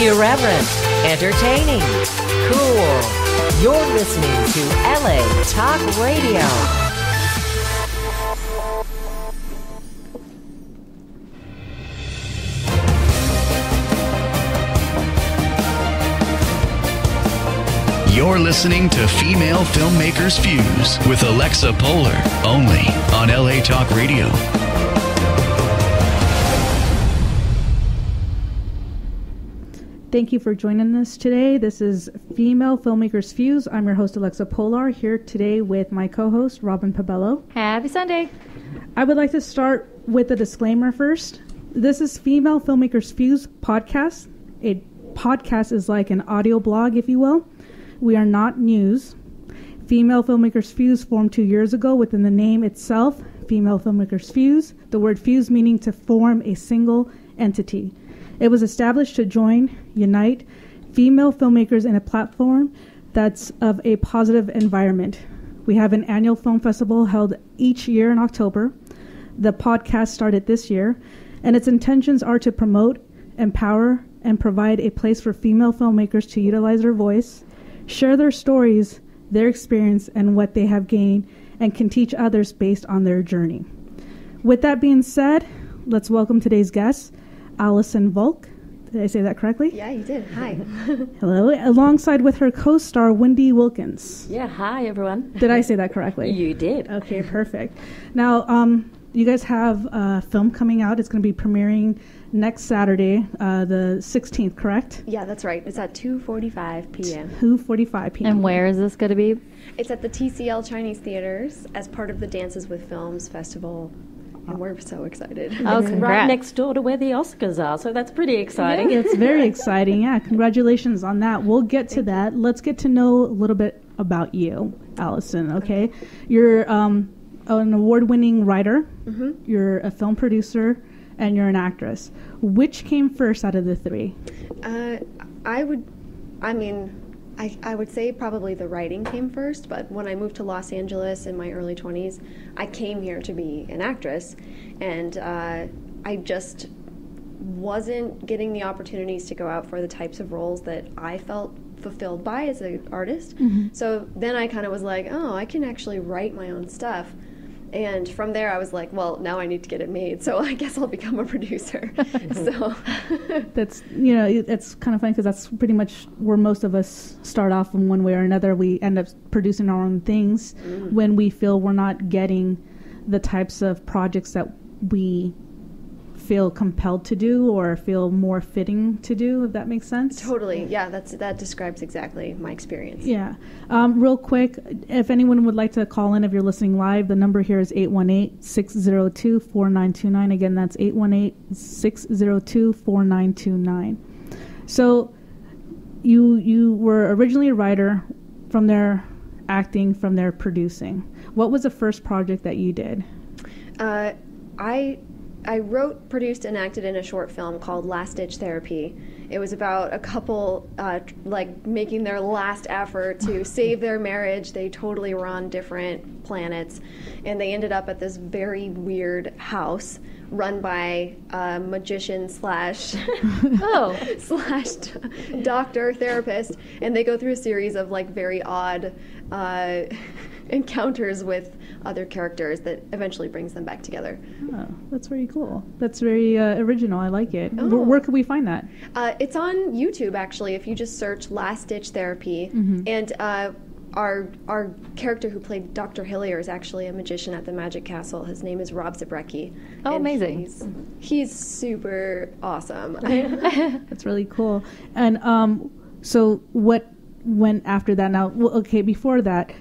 Irreverent, entertaining, cool. You're listening to LA Talk Radio. You're listening to Female Filmmakers Fuse with Alexa Polar, only on LA Talk Radio. Thank you for joining us today. This is Female Filmmakers Fuse. I'm your host, Alexa Polar, here today with my co host, Robin Pabello. Happy Sunday. I would like to start with a disclaimer first. This is Female Filmmakers Fuse podcast. A podcast is like an audio blog, if you will. We are not news. Female Filmmakers Fuse formed two years ago within the name itself, Female Filmmakers Fuse, the word fuse meaning to form a single entity. It was established to join, unite female filmmakers in a platform that's of a positive environment. We have an annual film festival held each year in October. The podcast started this year, and its intentions are to promote, empower, and provide a place for female filmmakers to utilize their voice, share their stories, their experience, and what they have gained, and can teach others based on their journey. With that being said, let's welcome today's guest, Allison Volk. Did I say that correctly? Yeah, you did. Hi. Hello. Alongside with her co star, Wendy Wilkins. Yeah, hi everyone. Did I say that correctly? You did. Okay, perfect. Now, um, you guys have a film coming out. It's going to be premiering next Saturday, uh, the 16th, correct? Yeah, that's right. It's at 2:45 p.m. 2:45 p.m. And where is this going to be? It's at the TCL Chinese Theaters as part of the Dances with Films Festival, and we're so excited. Oh, It's right next door to where the Oscars are, so that's pretty exciting. It's very exciting. Yeah, congratulations on that. We'll get to that. Let's get to know a little bit about you, Allison. Okay, you're um, an award-winning writer. You're a film producer, and you're an actress. Which came first out of the three? Uh, I would, I mean, I, I would say probably the writing came first, but when I moved to Los Angeles in my early 20s, I came here to be an actress, and uh, I just wasn't getting the opportunities to go out for the types of roles that I felt fulfilled by as an artist. So then I kind of was like, oh, I can actually write my own stuff. And from there, I was like, well, now I need to get it made. So I guess I'll become a producer. so That's you know it's kind of funny because that's pretty much where most of us start off in one way or another. We end up producing our own things mm. when we feel we're not getting the types of projects that we feel compelled to do or feel more fitting to do. If that makes sense. Totally. Yeah, that's that describes exactly my experience. Yeah. Um, real quick, if anyone would like to call in, if you're listening live, the number here is 818 602 4929. Again, that's 818 602 4929. So, you you were originally a writer, from there acting, from there producing. What was the first project that you did? Uh, I I wrote, produced, and acted in a short film called Last Ditch Therapy. It was about a couple uh, like making their last effort to save their marriage. They totally were on different planets, and they ended up at this very weird house run by a magician slash Oh. slash doctor therapist, and they go through a series of like very odd uh, encounters with other characters that eventually brings them back together. Oh, that's very cool. That's very uh, original. I like it. Where, Oh. where could we find that? Uh, it's on YouTube actually. If you just search "Last Ditch Therapy," and uh, our our character who played Dr. Hillier is actually a magician at the Magic Castle. His name is Rob Zabrecky. Oh, amazing. He's, he's super awesome. That's really cool. And um, so what went after that? Now, well, okay, before that,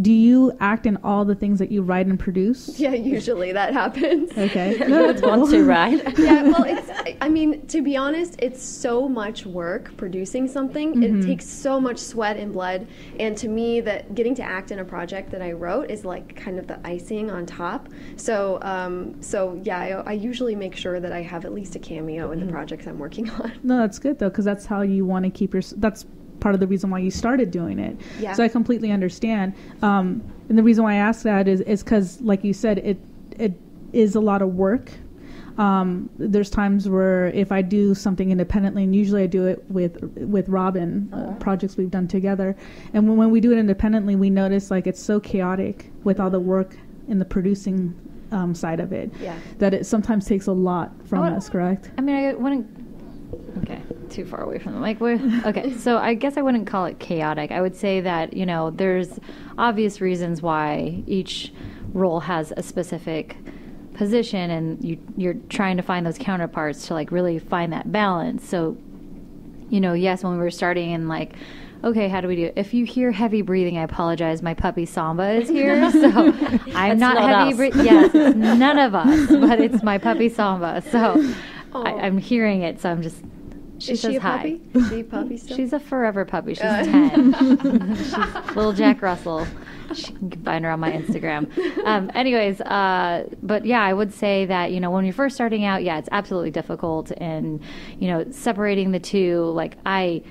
do you act in all the things that you write and produce? yeah, usually that happens. Okay, no, that's Want to, right? yeah, well, it's, I mean, to be honest, it's so much work producing something. It takes so much sweat and blood. And to me, that getting to act in a project that I wrote is like kind of the icing on top. So, um, so yeah, I, I usually make sure that I have at least a cameo in the projects I'm working on. No, that's good though, because that's how you want to keep your. That's part of the reason why you started doing it. Yeah. So I completely understand. Um, and the reason why I ask that is is because, like you said, it it is a lot of work. Um, there's times where if I do something independently, and usually I do it with with Robin, uh, projects we've done together, and when, when we do it independently, we notice like it's so chaotic with all the work in the producing um, side of it Yeah. that it sometimes takes a lot from Oh, us. Correct? I mean, I wouldn't. Okay, too far away from the mic. Okay, so I guess I wouldn't call it chaotic. I would say that you know there's obvious reasons why each role has a specific position, and you you're trying to find those counterparts to like really find that balance. So, you know, yes, when we were starting and like. Okay, how do we do it? If you hear heavy breathing, I apologize. My puppy Samba is here, so I'm not, not heavy breathing. Yes, none of us, but it's my puppy Samba. So I, Aw. I'm hearing it, so I'm just. She Is says she a hi. puppy? Is she a puppy still? She's a forever puppy. She's Uh. ten. She's little Jack Russell. She can find her on my Instagram. Um, anyways, uh, but yeah, I would say that you know when you're first starting out, yeah, it's absolutely difficult, and you know separating the two. Like I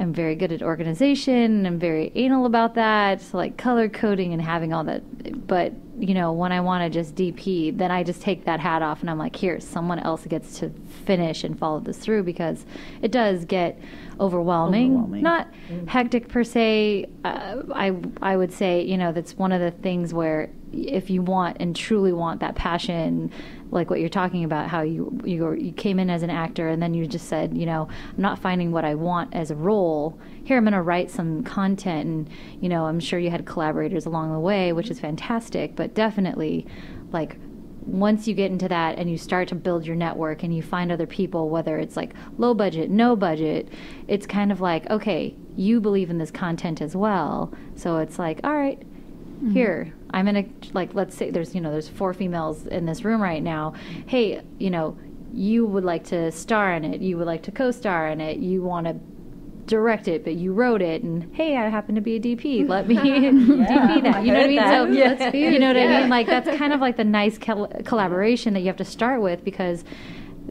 am very good at organization. I'm very anal about that, so like color coding and having all that. But you know when I want to just DP, then I just take that hat off and I'm like, here, someone else gets to finish and follow this through because it does get overwhelming. Overwhelming. Not hectic per se. Uh, I I would say you know that's one of the things where if you want and truly want that passion, like what you're talking about, how you you you came in as an actor and then you just said, you know, I'm not finding what I want as a role. Here I'm going to write some content, and you know, I'm sure you had collaborators along the way, which is fantastic. But definitely, like once you get into that and you start to build your network and you find other people, whether it's like low budget, no budget, it's kind of like, okay, you believe in this content as well. So it's like, all right, Mm-hmm. here, I'm in a, like, let's say there's, you know, there's four females in this room right now. Hey, you know, you would like to star in it, you would like to co star in it, you want to direct it, but you wrote it, and hey, I happen to be a DP. Let me DP that. You know what I mean? that. So Yeah. Let's be- you know what I mean? Like that's kind of like the nice col- collaboration that you have to start with because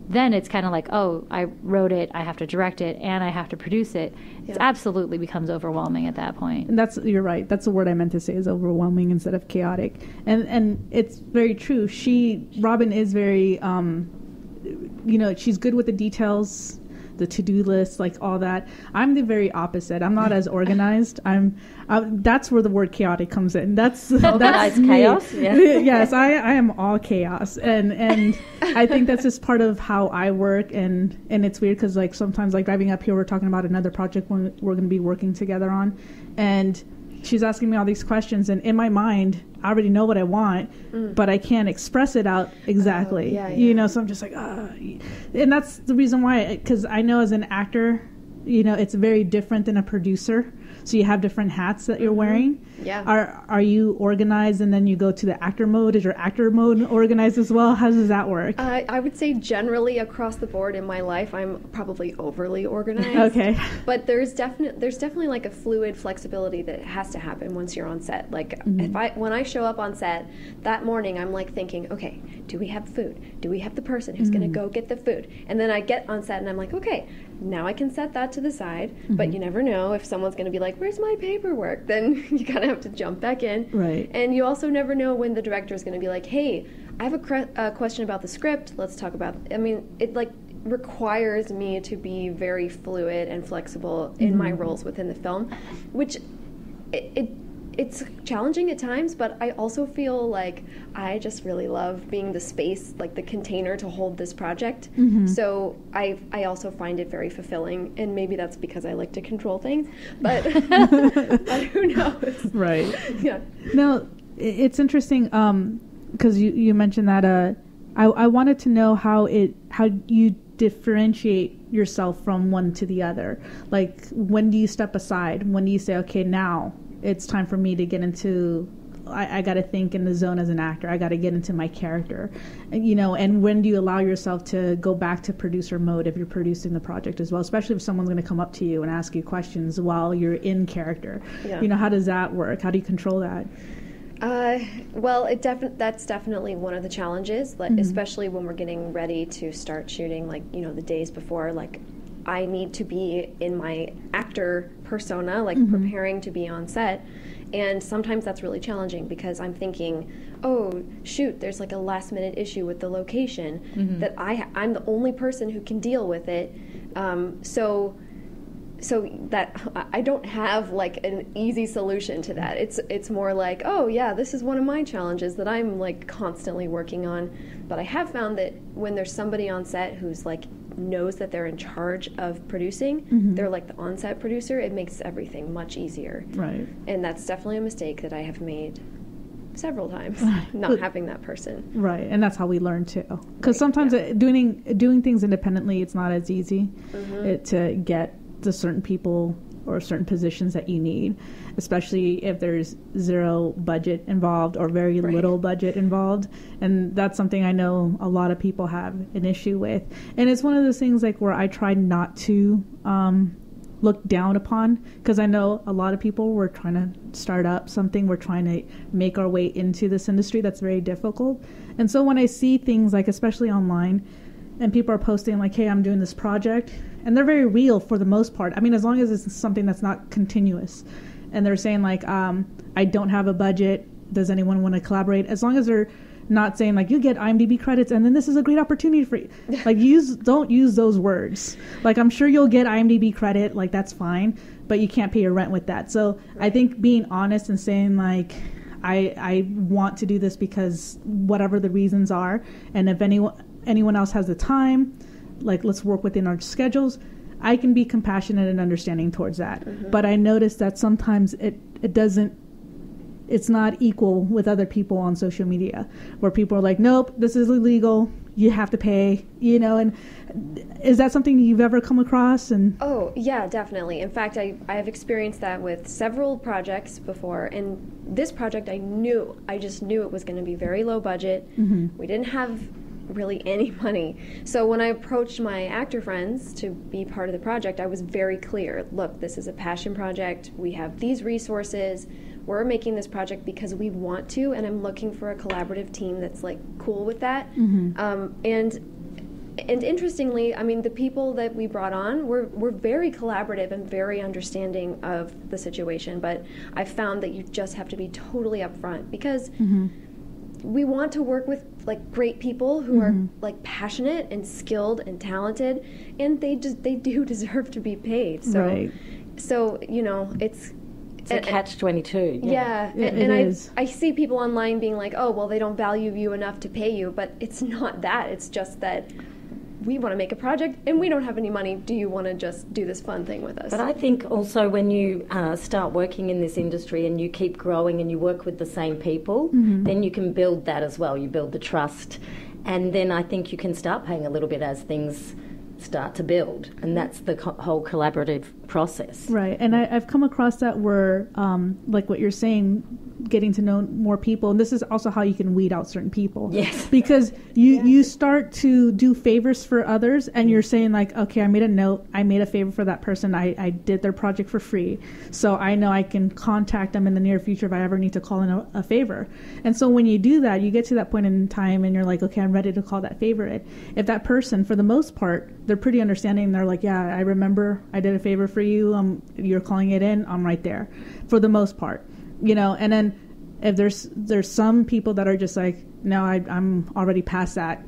then it's kind of like, oh, I wrote it, I have to direct it, and I have to produce it. It absolutely becomes overwhelming at that point. And that's you're right. That's the word I meant to say is overwhelming instead of chaotic. And and it's very true. She Robin is very um you know, she's good with the details, the to-do list, like all that. I'm the very opposite. I'm not as organized. I'm uh, that's where the word chaotic comes in. That's that's me. chaos? Yeah. yes, I I am all chaos. And and I think that's just part of how I work and and it's weird cuz like sometimes like driving up here we're talking about another project we're, we're going to be working together on and she's asking me all these questions and in my mind I already know what I want but I can't express it out exactly. Oh, yeah, you know so I'm just like ah and that's the reason why cuz I know as an actor you know it's very different than a producer so you have different hats that you're wearing Mm-hmm. Yeah. are are you organized and then you go to the actor mode is your actor mode organized as well how does that work Uh, I would say generally across the board in my life, I'm probably overly organized. okay But there's definite there's definitely like a fluid flexibility that has to happen once you're on set. Like if I when I show up on set that morning, I'm like thinking, okay, do we have food? Do we have the person who's going to go get the food? And then I get on set and I'm like, okay, now I can set that to the side. But you never know if someone's going to be like, where's my paperwork? Then you kind of have to jump back in. Right. And you also never know when the director is going to be like, hey, I have a cre- uh, question about the script. Let's talk about. I mean, it like requires me to be very fluid and flexible in my roles within the film, which it, it it's challenging at times, but I also feel like I just really love being the space, like the container to hold this project. So I I also find it very fulfilling, and maybe that's because I like to control things, but, but who knows? right Yeah. No, it's interesting because you, you mentioned that. Uh, I, I wanted to know how it how you differentiate yourself from one to the other. Like when do you step aside? When do you say, okay, now it's time for me to get into. I, I got to think in the zone as an actor. I got to get into my character, And, you know. And when do you allow yourself to go back to producer mode if you're producing the project as well? Especially if someone's going to come up to you and ask you questions while you're in character. Yeah. You know, how does that work? How do you control that? Uh, well, it defi- that's definitely one of the challenges, like, especially when we're getting ready to start shooting, like, you know, the days before. Like, I need to be in my actor persona, like, preparing to be on set. And sometimes that's really challenging because I'm thinking, oh, shoot, there's like a last minute issue with the location Mm-hmm. that I, I'm the only person who can deal with it. Um, so, so that I don't have like an easy solution to that. It's it's more like, oh yeah, this is one of my challenges that I'm like constantly working on. But I have found that when there's somebody on set who's like knows that they're in charge of producing, they're like the on-set producer, it makes everything much easier. Right. And that's definitely a mistake that I have made several times, not having that person. Right, and that's how we learn too. Because sometimes uh doing doing things independently, it's not as easy it, to get the certain people or certain positions that you need, especially if there's zero budget involved or very little budget involved. And that's something I know a lot of people have an issue with. And it's one of those things like where I try not to. Um, look down upon because I know a lot of people were trying to start up something. We're trying to make our way into this industry that's very difficult. And so when I see things like, especially online, and people are posting like, "Hey, I'm doing this project," and they're very real for the most part. I mean, as long as it's something that's not continuous, and they're saying like, um, "I don't have a budget. Does anyone want to collaborate?" As long as they're not saying like you get IMDb credits and then this is a great opportunity for you. Like use don't use those words. Like I'm sure you'll get IMDb credit, like that's fine, but you can't pay your rent with that. So I think being honest and saying like I I want to do this because whatever the reasons are, and if anyone anyone else has the time, like let's work within our schedules. I can be compassionate and understanding towards that. Mm-hmm. But I notice that sometimes it it doesn't it's not equal with other people on social media where people are like nope this is illegal you have to pay you know and is that something you've ever come across and Oh, yeah, definitely. In fact, I, I have experienced that with several projects before. And this project, I knew, I just knew it was going to be very low budget. Mm-hmm. We didn't have really any money. So when I approached my actor friends to be part of the project, I was very clear look, this is a passion project. We have these resources. We're making this project because we want to, and I'm looking for a collaborative team that's like cool with that. Um, and and interestingly, I mean, the people that we brought on were, were very collaborative and very understanding of the situation. But I found that you just have to be totally upfront because we want to work with like great people who are mm-hmm. like passionate and skilled and talented, and they just they do deserve to be paid. So, Right. so you know, it's It's a catch 22. yeah, It- and, it and I, is. I see people online being like, oh, well, they don't value you enough to pay you, but it's not that. It's just that we want to make a project and we don't have any money. Do you want to just do this fun thing with us? But I think also when you uh, start working in this industry and you keep growing and you work with the same people, then you can build that as well. You build the trust. And then I think you can start paying a little bit as things start to build. And that's the co- whole collaborative process. Right, and I, I've come across that where, um, like what you're saying, getting to know more people, and this is also how you can weed out certain people. Yes. because you you start to do favors for others, and you're saying like, okay, I made a note, I made a favor for that person, I, I did their project for free, so I know I can contact them in the near future if I ever need to call in a, a favor. And so when you do that, you get to that point in time, and you're like, okay, I'm ready to call that favor. If that person, for the most part, they're pretty understanding. They're like, yeah, I remember I did a favor for you. Um, you're calling it in. I'm right there, for the most part, you know. And then if there's there's some people that are just like, no, I, I'm already past that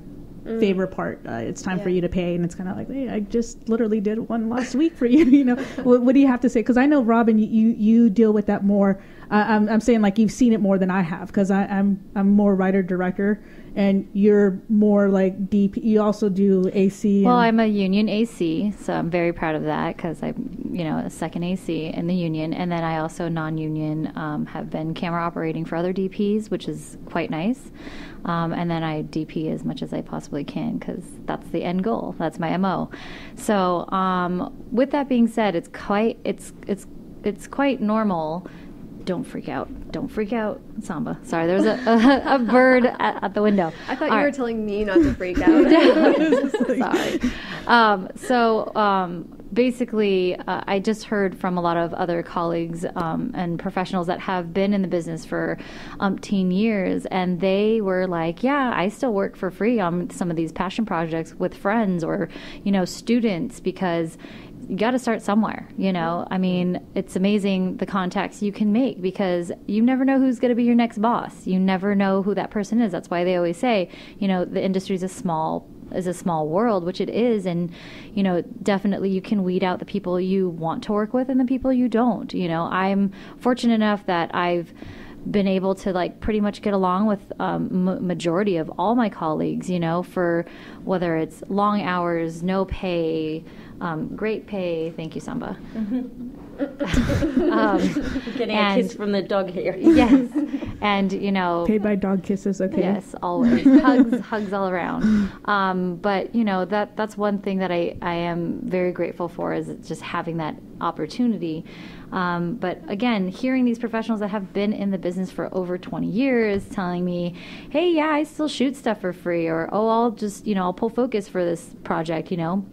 favor part. Uh, it's time for you to pay, and it's kind of like, hey, I just literally did one last week for you. You know, what, what do you have to say? Because I know Robin, you you, you deal with that more. Uh, I'm I'm saying like you've seen it more than I have because I'm I'm more writer director, and you're more like DP. You also do AC. Well, I'm a union AC, so I'm very proud of that because I'm, you know, a second AC in the union, and then I also non-union um, have been camera operating for other DPs, which is quite nice. Um, and then I DP as much as I possibly can because that's the end goal. That's my mo. So, um, with that being said, it's quite it's it's it's quite normal. Don't freak out. Don't freak out, Samba. Sorry, there's a, a, a bird at, at the window. I thought All you were telling me not to freak out. Sorry. Um, so um, basically, uh, I just heard from a lot of other colleagues um, and professionals that have been in the business for umpteen years, and they were like, "Yeah, I still work for free on some of these passion projects with friends or, you know, students because." you got to start somewhere. You know, I mean, it's amazing the contacts you can make because you never know who's going to be your next boss. You never know who that person is. That's why they always say, you know, the industry is a small is a small world, which it is, and you know, definitely you can weed out the people you want to work with and the people you don't. You know, I'm fortunate enough that I've been able to like pretty much get along with um, m- majority of all my colleagues you know for whether it's long hours no pay um, great pay thank you samba um, Getting a kiss from the dog here. yes and you know Paid by dog kisses, okay? Yes, always hugs, hugs all around. Um, but you know that that's one thing that I I am very grateful for is just having that opportunity. Um, but again, hearing these professionals that have been in the business for over 20 years telling me, "Hey, yeah, I still shoot stuff for free," or "Oh, I'll just you know I'll pull focus for this project," you know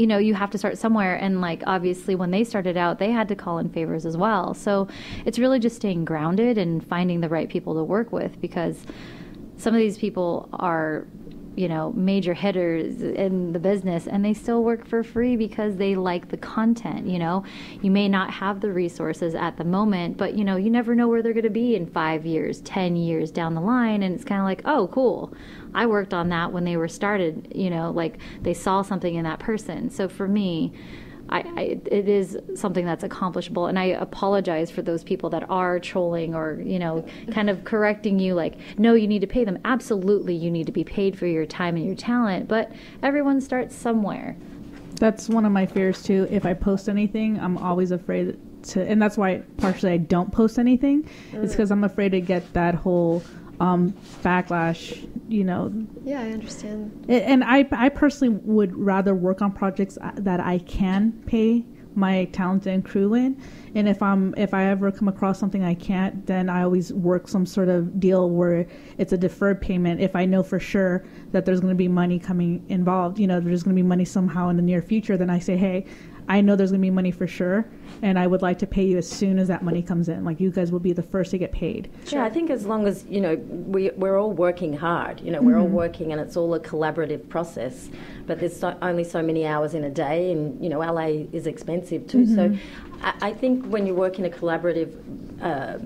you know you have to start somewhere. And like obviously when they started out they had to call in favors as well. So it's really just staying grounded and finding the right people to work with because some of these people are you know major hitters in the business and they still work for free because they like the content you know? You may not have the resources at the moment but you know you never know where they're going to be in 5 years 10 years down the line. And it's kind of like oh cool I worked on that when they were started you know like they saw something in that person so for me I, I, it is something that's accomplishable, and I apologize for those people that are trolling or you know, kind of correcting you. Like, no, you need to pay them. Absolutely, you need to be paid for your time and your talent. But everyone starts somewhere. That's one of my fears too. If I post anything, I'm always afraid to, and that's why partially I don't post anything. It's mm. because I'm afraid to get that whole um, backlash. You know, Yeah, I understand. And I I personally would rather work on projects uh, that I can pay my talent and crew in and if i'm if i ever come across something i can't then i always work some sort of deal where it's a deferred payment if i know for sure that there's going to be money coming involved you know there's going to be money somehow in the near future then i say hey i know there's going to be money for sure and i would like to pay you as soon as that money comes in like you guys will be the first to get paid Yeah, I think as long as you know we we're all working hard. You know, we're all mm-hmm. working, and it's all a collaborative process. But there's so, only so many hours in a day, and you know, LA is expensive too. So, mm-hmm. I, think when you work in a collaborative uh,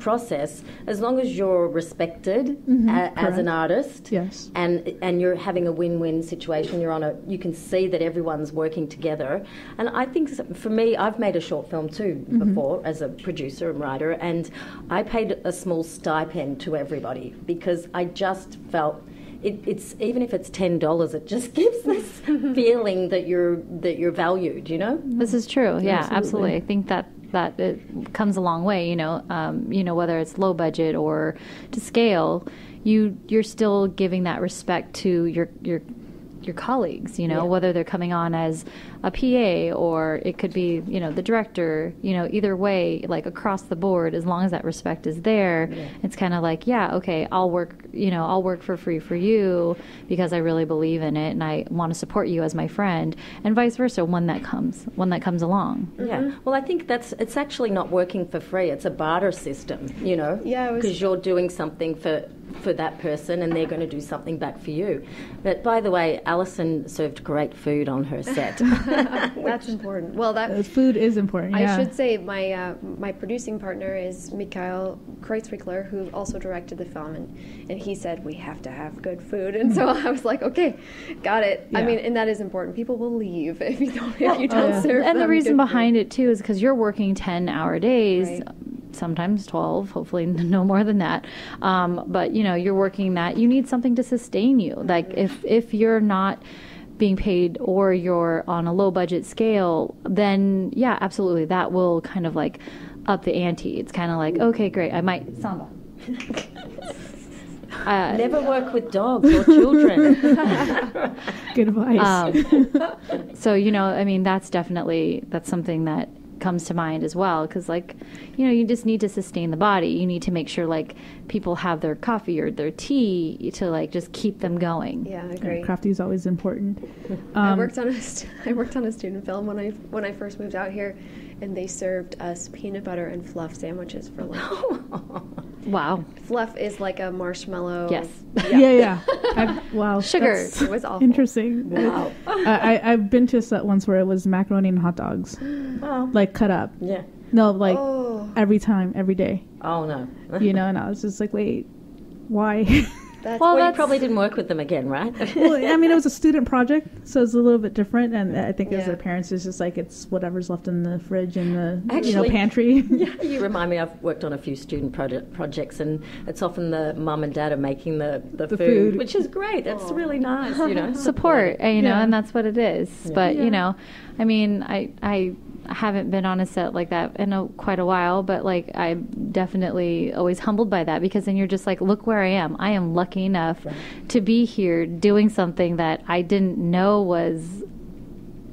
process, as long as you're respected a, as an artist, Yes. and and you're having a win-win situation. You're on a. You can see that everyone's working together, and I think for me, I've made a short film too before as a producer and writer, and I paid a small stipend to everybody because I just felt. It, it's even if it's ten dollars, it just gives this feeling that you're that you're valued. You know. This is true. Yeah, absolutely. I think that that it comes a long way. You know, um, you know whether it's low budget or to scale, you you're still giving that respect to your your your colleagues. You know, Yeah. whether they're coming on as a PA or it could be you know the director. You know, either way, like across the board, as long as that respect is there, it's kind of like yeah, okay, I'll work. You know, I'll work for free for you because I really believe in it and I want to support you as my friend, and vice versa when that comes when that comes along. Mm-hmm. Yeah. Well, I think that's it's actually not working for free. It's a barter system, you know. Yeah, it was- Because you're doing something for for that person, and they're going to do something back for you. But by the way, Allison served great food on her set. That's important. Well, that Uh, food is important yeah I should say my uh, my producing partner is Mikhail Kreutzwickler, who also directed the film, and, and he said we have to have good food, and so I was like, okay, got it. I mean, and that is important. People will leave if you don't if you don't yeah. serve and the reason good behind it too is because you're working 10 hour days Right. Sometimes 12 hopefully no more than that. Um, but you know you're working that you need something to sustain you. Like if if you're not being paid or you're on a low budget scale then yeah absolutely that will kind of like up the ante. It's kind of like okay great i might samba. Uh, Never work with dogs or children. good advice. Um, so you know i mean that's definitely that's something that comes to mind as well because like you know you just need to sustain the body. You need to make sure like people have their coffee or their tea to like just keep them going. Yeah, I agree. crafty is always important. I Um, worked on a st- I worked on a student film when I when I first moved out here, and they served us peanut butter and fluff sandwiches for lunch. Wow. Fluff is like a marshmallow. Yes. Yeah, yeah. I've, wow, Sugar. that's It was awful. Interesting. Wow. I, I I've been to a set once where it was macaroni and hot dogs, Well, like cut up. yeah. No, like Oh, every time, every day. Oh no. You know, and I was just like, wait, why? that's Well, Well, you probably didn't work with them again, right? well, I mean, it was a student project, so it's a little bit different. And I think as Yeah. their parents, it's just like it's whatever's left in the fridge and the you know pantry. Yeah, you remind me. I've worked on a few student project projects, and it's often the mum and dad are making the, the, The food, food. which is great. It's really nice, you know. support, uh, you know, Yeah. and that's what it is. But Yeah. you know, I mean, I I haven't been on a set like that in a, quite a while, but like I'm definitely always humbled by that because then you're just like, look where I am. I am lucky enough to be here doing something that I didn't know was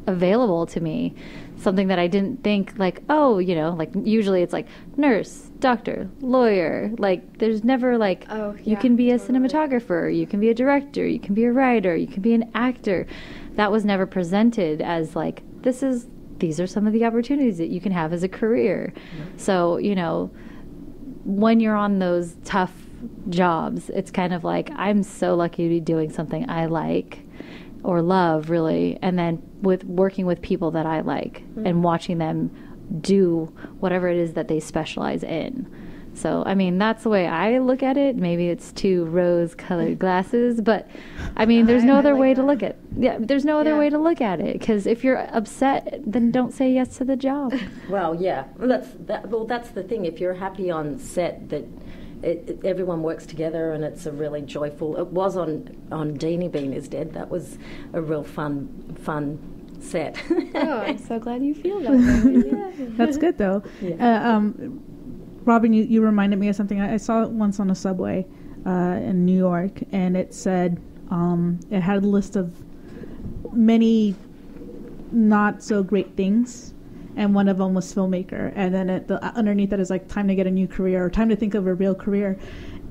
available to me. Something that I didn't think like, oh, you know, like usually it's like nurse, doctor, lawyer. Like there's never like Oh, you can be a totally. cinematographer, you can be a director, you can be a writer, you can be an actor. That was never presented as like this is these are some of the opportunities that you can have as a career. So, you know, when you're on those tough jobs, it's kind of like I'm so lucky to be doing something I like or love really and then with working with people that I like mm-hmm. and watching them do whatever it is that they specialize in. So, I mean, that's the way I look at it. Maybe it's two rose colored glasses, but I mean, there's no I other like way to look at it. Yeah, there's no other Yeah. way to look at it because if you're upset, then don't say yes to the job. Well, yeah. Well, that's that, well, that's the thing. If you're happy on set, that it, it- everyone works together and it's a really joyful. It was on on Deany Bean is dead. That was a real fun fun set. Oh, I'm so glad you feel that way. That's good though. Yeah. Uh, um, Robin, you, you reminded me of something. I, I saw it once on a subway uh, in New York, and it said um, it had a list of many not so great things, and one of them was filmmaker. And then it, the, underneath that is like time to get a new career or time to think of a real career.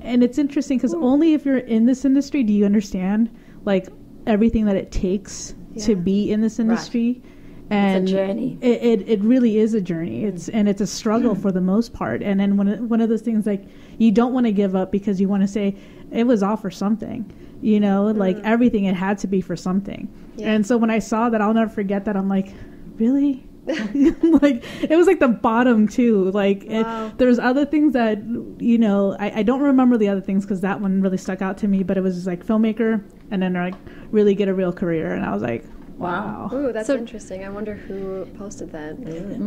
And it's interesting because only if you're in this industry do you understand like everything that it takes to be in this industry. And journey. It, it, it really is a journey. It's mm. and it's a struggle for the most part. And then one of- one of those things like you don't want to give up because you want to say it was all for something. You know, mm-hmm. like everything it had to be for something. Yeah. And so when I saw that, I'll never forget that. I'm like, really? like it was like the bottom too. Like Wow. it, there's other things that you know I, I don't remember the other things because that one really stuck out to me. But it was just like filmmaker, and then like really get a real career. And I was like, wow. Ooh, that's So- interesting. I wonder who posted that.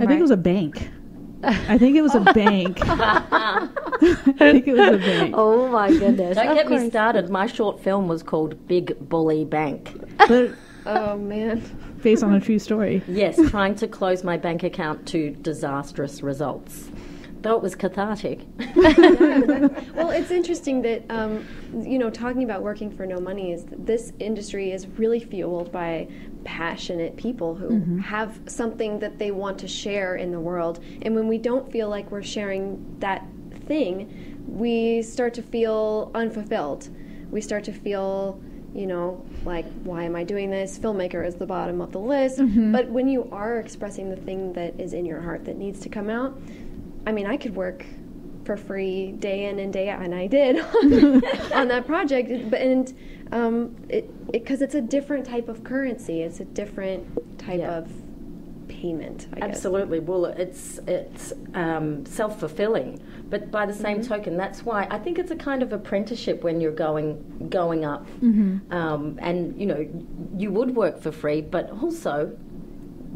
I think it was a bank. I think it was a bank. I think it was a bank. Oh my goodness. Don't Of get me started. My short film was called Big Bully Bank. But Oh man. based on a true story. Yes, trying to close my bank account to disastrous results. Though it was cathartic. Well, it's interesting that um, you know talking about working for no money is that this industry is really fueled by passionate people who mm-hmm. have something that they want to share in the world, and when we don't feel like we're sharing that thing, we start to feel unfulfilled. We start to feel you know, like, why am I doing this? Filmmaker is the bottom of the list. Mm-hmm. But when you are expressing the thing that is in your heart that needs to come out, I mean, I could work for free day in and day out, and I did on, on that project. But and um, it because it's a different type of currency. It's a different type Yeah. of payment. I guess. Absolutely. Well, it's it's um, self fulfilling, but by the same token, that's why I think it's a kind of apprenticeship when you're going going up, um, and you know you would work for free, but also.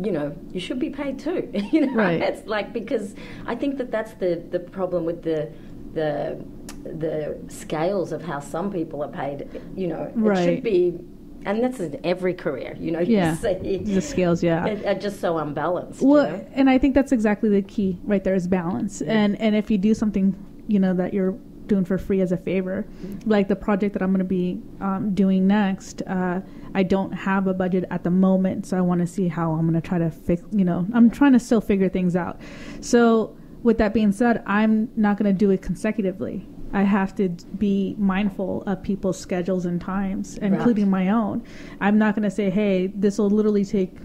You know, you should be paid too. you know, Right. it's like because I think that that's the the problem with the the the scales of how some people are paid. You know, it should be, and that's in every career. You know, you Yeah. see, The scales, yeah. are, just so unbalanced. you Well, know? and I think that's exactly the key right there is balance. And and if you do something, you know, that you're doing for free as a favor, like the project that I'm going to be um, doing next, uh, I don't have a budget at the moment, so I want to see how I'm going to try to fix. You know, I'm trying to still figure things out. So with that being said, I'm not going to do it consecutively. I have to be mindful of people's schedules and times, including my own. I'm not going to say, "Hey, this will literally take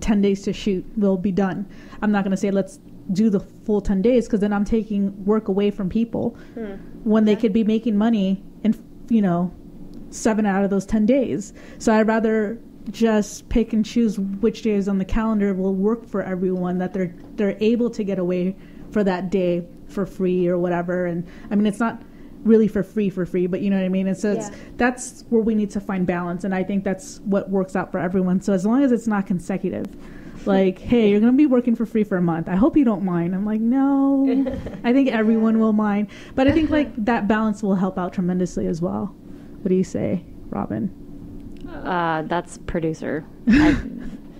10 days to shoot we'll be done i'm not going to say let's do the full 10 days because then I'm taking work away from people hmm. when they could be making money in, you know, seven out of those 10 days. So I'd rather just pick and choose which days on the calendar will work for everyone that they're they're able to get away for that day for free or whatever. And I mean it's not really for free for free but you know what I mean? And so it's Yeah. that's where we need to find balance. And I think that's what works out for everyone. So as long as it's not consecutive like hey you're going to be working for free for a month. I hope you don't mind. I'm like no. I think everyone will mind. But I think like that balance will help out tremendously as well. What do you say Robin? Uh, that's producer.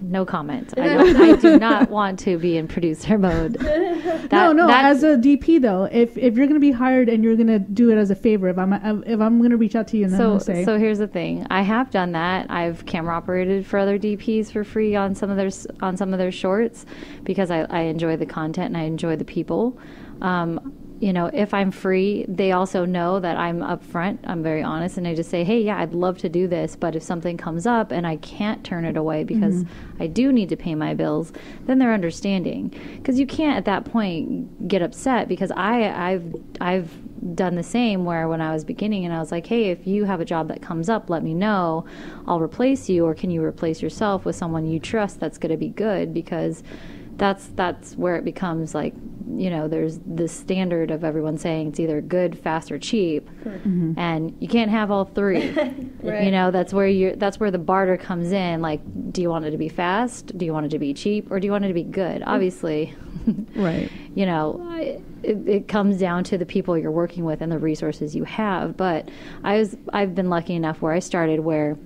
I, no comment. I, don't, I do not want to be in producer mode. That, no, no. that- As a DP, though, if if you're going to be hired and you're going to do it as a favor, if I'm if I'm going to reach out to you and then so I'm say, so here's the thing. I have done that. I've camera operated for other DPs for free on some of their on some of their shorts because I, I enjoy the content and I enjoy the people. Um, you know, if I'm free, they also know that I'm upfront. I'm very honest, and I just say, "Hey, yeah, I'd love to do this, but if something comes up and I can't turn it away because mm-hmm. I do need to pay my bills, then they're understanding. Because you can't at that point get upset because I I've I've done the same where when I was beginning and I was like, hey, if you have a job that comes up, let me know. I'll replace you, or can you replace yourself with someone you trust that's going to be good? Because that's that's where it becomes like you know there's this standard of everyone saying it's either good fast or cheap. Mm-hmm. And you can't have all three. You know that's where you that's where the barter comes in. Like do you want it to be fast? Do you want it to be cheap? Or do you want it to be good? Obviously right, you know, it, it comes down to the people you're working with and the resources you have. But I was, I've been lucky enough where I started where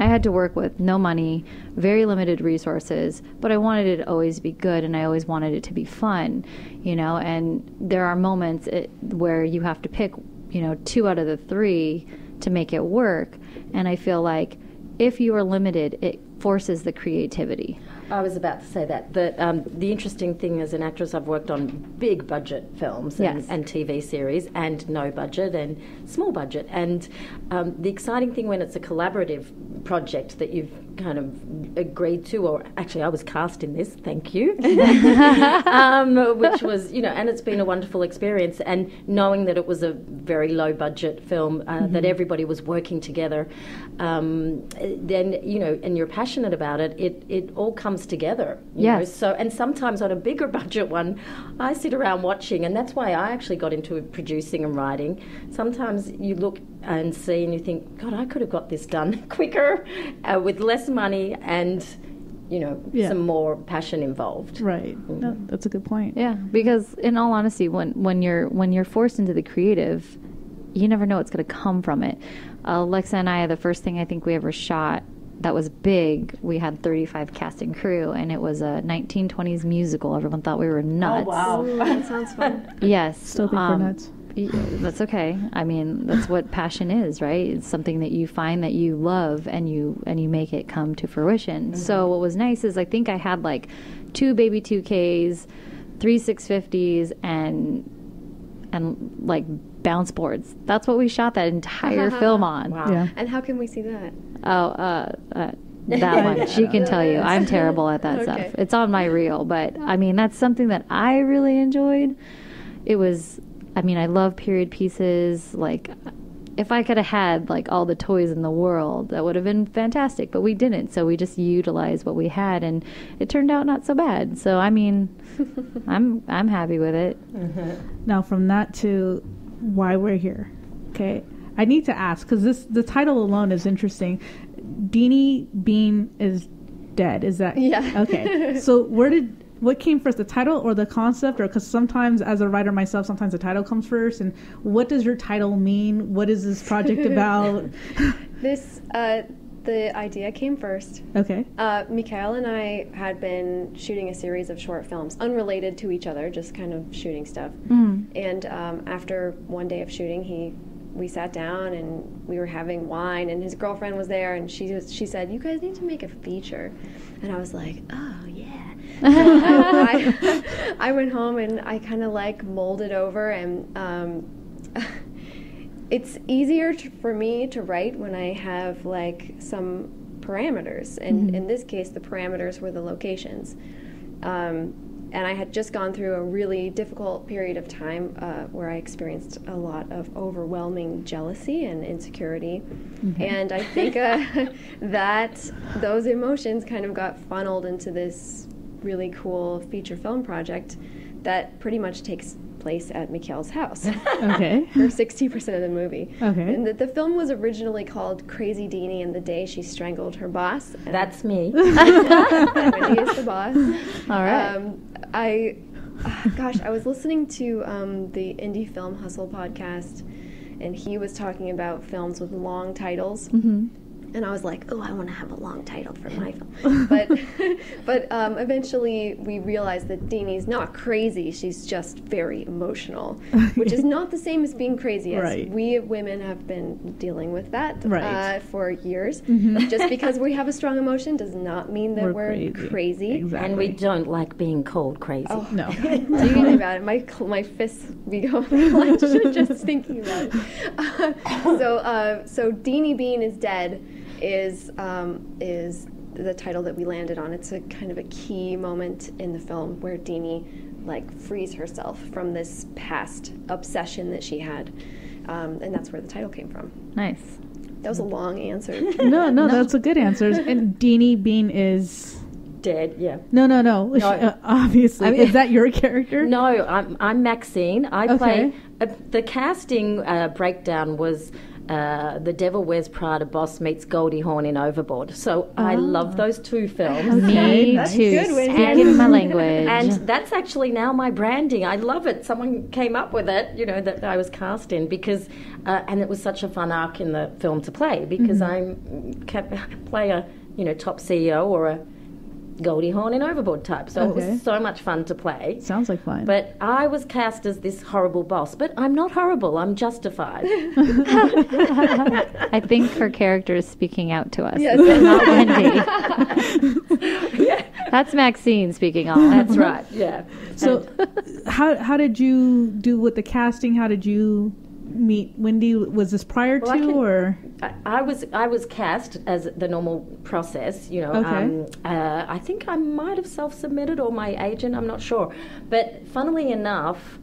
I had to work with no money, very limited resources, but I wanted it to always be good and I always wanted it to be fun, you know. And there are moments it, where you have to pick, you know, two out of the three to make it work. And I feel like if you are limited, it forces the creativity. I was about to say that. That um, the interesting thing as an actress, I've worked on big budget films and, Yes. and TV series, and no budget and small budget. And um, the exciting thing when it's a collaborative project that you've kind of agreed to, or actually, I was cast in this. Thank you. um, which was, you know, and it's been a wonderful experience. And knowing that it was a very low budget film, uh, that everybody was working together, um, then you know, and you're passionate about it, it it all comes together. know. So, and sometimes on a bigger budget one, I sit around watching, and that's why I actually got into producing and writing. Sometimes you look and see, and you think, God, I could have got this done quicker, uh, with less money and. You know, Yeah. some more passion involved. right. No, that's a good point. Yeah, because in all honesty, when when you're when you're forced into the creative, you never know what's going to come from it. Uh, Alexa and I, the first thing I think we ever shot that was big, we had 35 cast and crew, and it was a 1920s musical. Everyone thought we were nuts. Ooh, that sounds fun. Yes, Still think um, we're nuts. Y- That's okay. I mean, that's what passion is, right? It's something that you find that you love and you and you make it come to fruition. So what was nice is I think I had like two baby 2Ks, three 650s and and like bounce boards. That's what we shot that entire film on. Wow. Yeah. And how can we see that? Oh, uh, uh, that one. She can tell you. I'm terrible at that Okay. stuff. It's on my reel, but I mean, that's something that I really enjoyed. It was, I mean, I love period pieces. Like, if I could have had like all the toys in the world, that would have been fantastic. But we didn't, so we just utilized what we had, and it turned out not so bad. So I mean, I'm I'm happy with it. Mm-hmm. Now, from that to why we're here, okay, I need to ask because this the title alone is interesting. Deany Bean is dead. Is that Yeah. Okay, so where did what came first, the title or the concept, or because sometimes as a writer myself, sometimes the title comes first. And what does your title mean? What is this project about? This, uh, the idea came first. okay, Uh, Mikhail and I had been shooting a series of short films, unrelated to each other, just kind of shooting stuff. And um, after one day of shooting, he, we sat down and we were having wine, and his girlfriend was there, and she was, she said, "You guys need to make a feature," and I was like, "Oh yeah." I, I went home and I kind of like molded over and. Um, it's easier to, for me to write when I have like some parameters, and in this case, the parameters were the locations. Um, and I had just gone through a really difficult period of time uh, where I experienced a lot of overwhelming jealousy and insecurity. And I think uh, that those emotions kind of got funneled into this really cool feature film project that pretty much takes place at Mikhail's house Okay. for 60% of the movie. Okay. And the, the film was originally called Crazy Deany and the Day She Strangled Her Boss. And That's me. Wendy is the boss. All right. Um, I, ah, gosh, I was listening to um, the Indie Film Hustle podcast, and he was talking about films with long titles. Mm-hmm. And I was like, oh, I want to have a long title for my film. But, but um, eventually we realized that Deany's not crazy. She's just very emotional, which is not the same as being crazy. As Right. we women have been dealing with that Right. Mm-hmm. uh, for years. Just because we have a strong emotion does not mean that We're we're, crazy. crazy. Exactly. and we don't like being called crazy. Oh, no. Tell me about it. My my fists be going like just thinking about it. Uh, so uh, so Deany Bean is dead is um, is the title that we landed on. It's a kind of a key moment in the film where Deany like frees herself from this past obsession that she had, um, and that's where the title came from. nice. That was a long answer. no, no, that's a good answer. And Deany Bean is. Dead, yeah. No, no, no. She- uh, obviously. I mean- is that your character? No, I'm, I'm Maxine. I Okay. play. Uh, the casting uh, breakdown was uh, The Devil Wears Prada Boss meets Goldie Hawn in Overboard. So I love those two films. Okay, Me nice. too. good, Wendy. Speaking my language. And that's actually now my branding. I love it. Someone came up with it, you know, that I was cast in because, uh, and it was such a fun arc in the film to play because I'm can play a you know top CEO or a Goldie Hawn in Overboard type. So it was so much fun to play. Sounds like fun. But I was cast as this horrible boss, but I'm not horrible. I'm justified. I think her character is speaking out to us. Yes. Not Wendy. That's Maxine speaking on. That's uh-huh. right. Yeah. so, how how did you do with the casting? How did you meet Wendy? Was this prior Well, to can- or? I, I was I was cast as the normal process, you know. Okay. Um, uh, I think I might have self-submitted or my agent. I'm not sure, but funnily enough,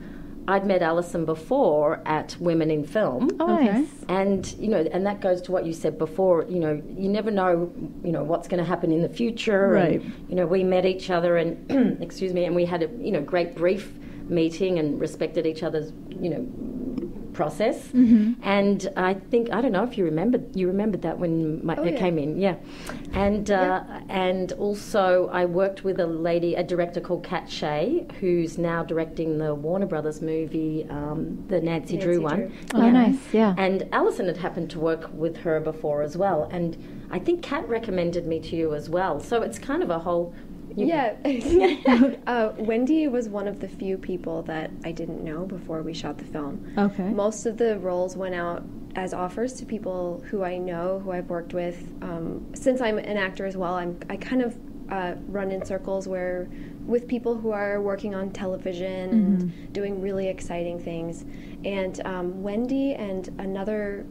I'd met Allison before at Women in Film. Oh, Okay. nice. And you know, and that goes to what you said before. You know, you never know, you know, what's going to happen in the future. Right. And, you know, we met each other, and excuse me, and we had a you know great brief meeting and respected each other's you know process. Mm-hmm. And I think I don't know if you remembered you remembered that when my, Oh, it yeah. came in, yeah. And uh, and also I worked with a lady, a director called Katt Shea, who's now directing the Warner Brothers movie, um, the Nancy, Drew Nancy one. Drew. Oh, nice. Yeah. And Allison had happened to work with her before as well, and I think Katt recommended me to you as well. So it's kind of a whole. Yeah. uh, Wendy was one of the few people that I didn't know before we shot the film. Okay. Most of the roles went out as offers to people who I know, who I've worked with. Um, since I'm an actor as well, I'm, I kind of uh, run in circles where with people who are working on television and doing really exciting things. And um, Wendy and another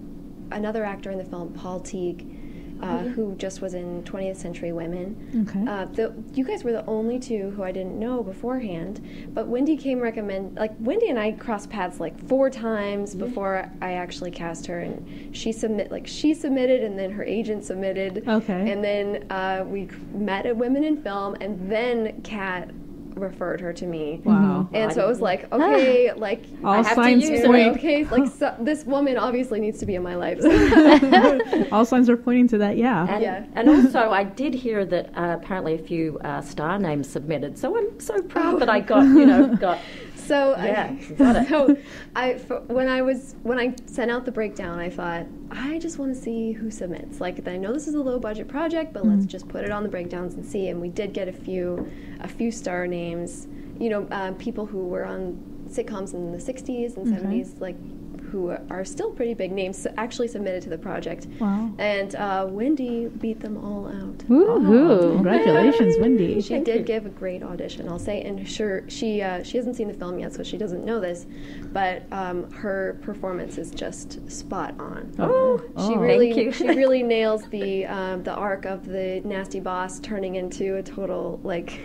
another actor in the film, Paul Teague, uh, who just was in 20th Century Women. Okay. Uh, the, you guys were the only two who I didn't know beforehand, but Wendy came recommend like Wendy and I crossed paths like four times before I actually cast her, and she submit like she submitted, and then her agent submitted, Okay. and then uh, we met at Women in Film, and then Katt referred her to me. Wow. And so it was like, okay, like All I have signs to use her. Okay, like so, this woman obviously needs to be in my life. All signs are pointing to that. Yeah. And, Yeah. and also, I did hear that uh, apparently a few uh, star names submitted. So I'm so proud that I got, you know, got. So Yeah, it. so I f- when I was when I sent out the breakdown, I thought I just want to see who submits. Like I know this is a low budget project, but let's just put it on the breakdowns and see. And we did get a few a few star names. You know, uh, people who were on sitcoms in the '60s and '70s, like who are still pretty big names, actually submitted to the project. Wow. And uh, Wendy beat them all out. Woohoo! Congratulations, Wendy. She did give a great audition, I'll say, and sure she uh, she hasn't seen the film yet, so she doesn't know this, but um, her performance is just spot on. Oh, She oh. really Thank you. she really nails the um, the arc of the nasty boss turning into a total like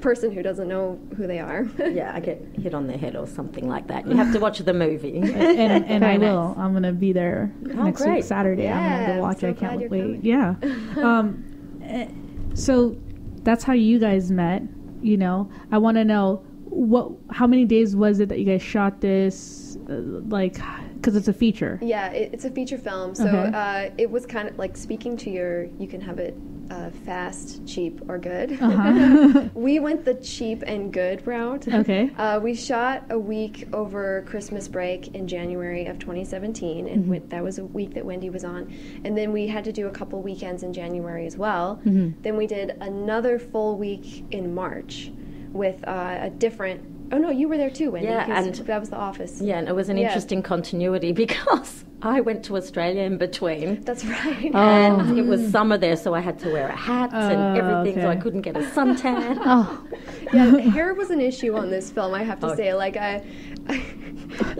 person who doesn't know who they are. Yeah, I get hit on the head or something like that. You have to watch the movie. and, and I will. I'm gonna be there next week great. Saturday. I'm gonna go watch so it. I can't wait. coming. Yeah. um, eh, so that's how you guys met. You know, I want to know what, how many days was it that you guys shot this? Uh, like, because it's a feature. Yeah, it, it's a feature film, so Okay. uh, it was kind of like speaking to your. You can have it uh, fast, cheap, or good. Uh-huh. we went the cheap and good route. Okay. Uh, we shot a week over Christmas break in January of 2017, and Mm-hmm. wen- that was a week that Wendy was on. And then we had to do a couple weekends in January as well. Mm-hmm. Then we did another full week in March with uh, a different. Oh no, you were there too, Wendy. Yeah, and- that was the office. Yeah, and it was an Yeah. interesting continuity because I went to Australia in between. That's right. Oh. And it was summer there, so I had to wear a hat and Oh, everything, so I couldn't get a suntan. Oh, yeah, hair was an issue on this film. I have to Oh. say, like I,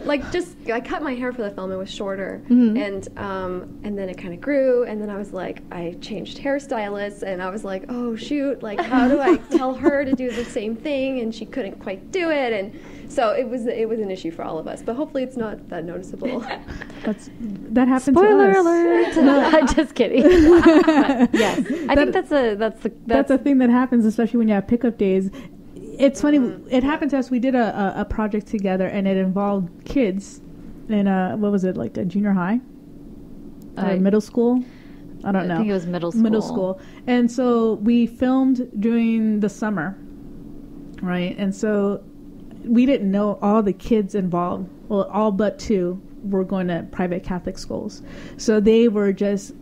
like just I cut my hair for the film. It was shorter, Mm-hmm. and um, and then it kind of grew, and then I was like, I changed hairstylists, and I was like, oh shoot, like how do I tell her to do the same thing? And she couldn't quite do it, and so it was it was an issue for all of us. But hopefully, it's not that noticeable. That's that happens. spoiler to us. alert! Just kidding. Yes, I That- think that's a that's the That's that's, a thing that happens, especially when you have pickup days. It's funny. It happened to us. We did a, a, a project together, and it involved kids in a what was it like a junior high, or Uh, middle school? I don't know. I think it was middle school. middle school. And so we filmed during the summer, right? And so we didn't know all the kids involved. Well, all but two were going to private Catholic schools. So they were just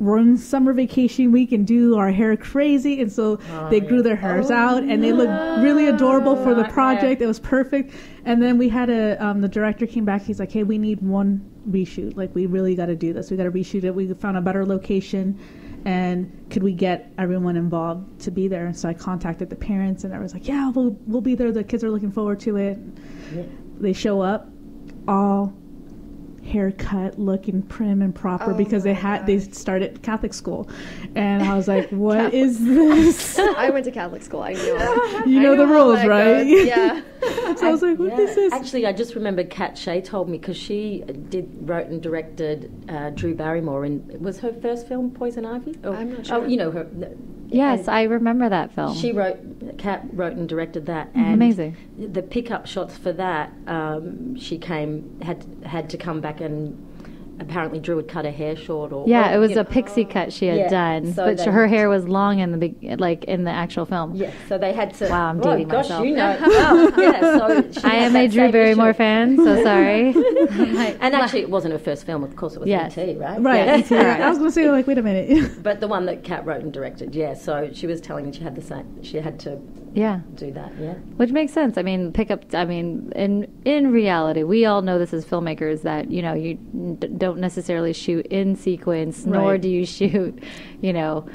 in summer vacation week and do our hair crazy. And so they grew their hairs out and they looked really adorable for the project. It was perfect. And then we had a um, the director came back. He's like hey we need one reshoot. Like we really got to do this. We got to reshoot it. We found a better location. And could we get everyone involved to be there? And so i contacted the parents and i was like yeah we'll, we'll be there. The kids are looking forward to it. They show up all haircut looking prim and proper Oh because they my had they started catholic school and i was like what is this I went to Catholic school. I know. You I know the rules, right? goes. Yeah. so i was like what is Yeah. this Actually, I just remembered Katt Shea told me because she did wrote and directed uh, Drew Barrymore, and was her first film Poison Ivy. Oh, I'm not Oh, sure. you know her. Yes, and I remember that film. She wrote, Katt wrote and directed that, and Amazing. The pickup shots for that, um, she came had had to come back and apparently Drew had cut her hair short, or yeah, or, it was a know, pixie cut she had Yeah, done, so but her hair was long in the big, like in the actual film. Yeah, so they had to. Wow, I'm oh, dating gosh, myself. you know. Well, yeah, so I am a Drew Barrymore issue. fan, so sorry. And actually, it wasn't her first film. Of course, it was Yes. E.T., right? right Yeah. E.T. i was gonna say like wait a minute But the one that Katt wrote and directed, yeah. So she was telling me she had the same. She had to yeah, do that. Yeah. which makes sense. I mean, pick up. I mean, in in reality, we all know this as filmmakers that you know you d- don't necessarily shoot in sequence, nor do you shoot, you know,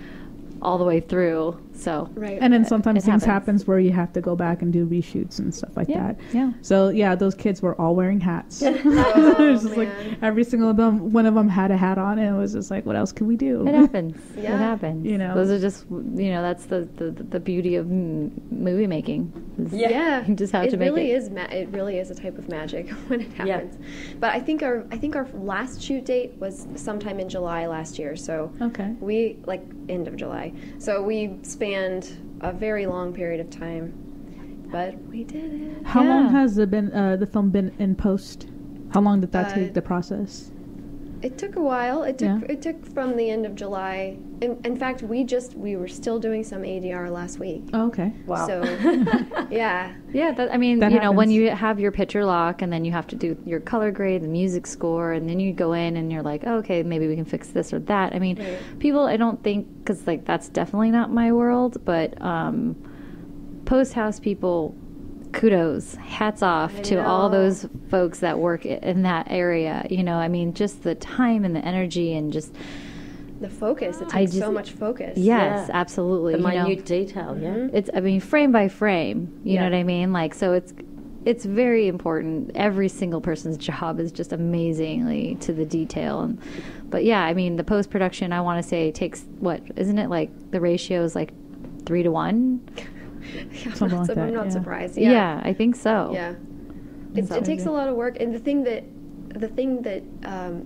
all the way through. So Right. and then uh, sometimes It things happens. happens where you have to go back and do reshoots and stuff like Yeah, that yeah. so yeah those kids were all wearing hats Oh, It's just like every single of them one of them had a hat on and it was just like what else can we do It happens. Yeah. It happens. You know. those are just you know that's the the, the beauty of m- movie making. is Yeah, you just have it to make really it. is. Ma- it really is a type of magic when it happens. Yeah. happens. But I think our I think our last shoot date was sometime in July last year. So okay we like end of July. So we spanned a very long period of time, but we did it. how long has the been uh, the film been in post? How long did that Uh, take the process It took a while. It took Yeah. it took from the end of July. In, in fact, we just we were still doing some ADR last week. oh, okay Wow. So yeah, Yeah, that, I mean, That you know, when you have your picture lock and then you have to do your color grade, the music score, and then you go in and you're like, oh, okay, maybe we can fix this or that. I mean, Right. people, I don't think, because like that's definitely not my world, but um, post house people kudos, hats off I to all those folks that work in that area. You know, I mean, just the time and the energy and just The focus. It I takes so much focus. yes, Yeah. absolutely. The you know. minute detail, yeah. Mm-hmm. it's i mean frame by frame you know what i mean like so it's it's very important every single person's job is just amazingly to the detail and but yeah i mean the post production i want to say takes what isn't it like the ratio is like three to one I'm Something not, like that, I'm not yeah. surprised. yeah, Yeah. i think so Yeah. It, it takes a lot of work, and the thing that the thing that um,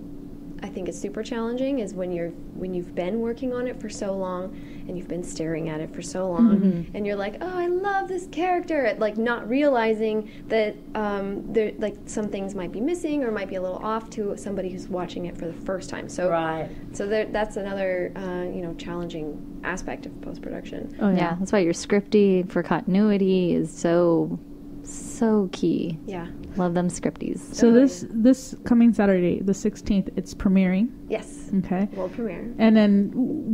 I think is super challenging is when you're when you've been working on it for so long and you've been staring at it for so long, Mm-hmm. and you're like, oh, I love this character, like not realizing that um, there like some things might be missing or might be a little off to somebody who's watching it for the first time. So Right. so there, that's another uh, you know challenging aspect of post production. Oh yeah. yeah. that's why your scripty for continuity is so so key Yeah. Love them scripties So this this coming Saturday, the 16th, it's premiering. Yes. Okay. World premiere. And then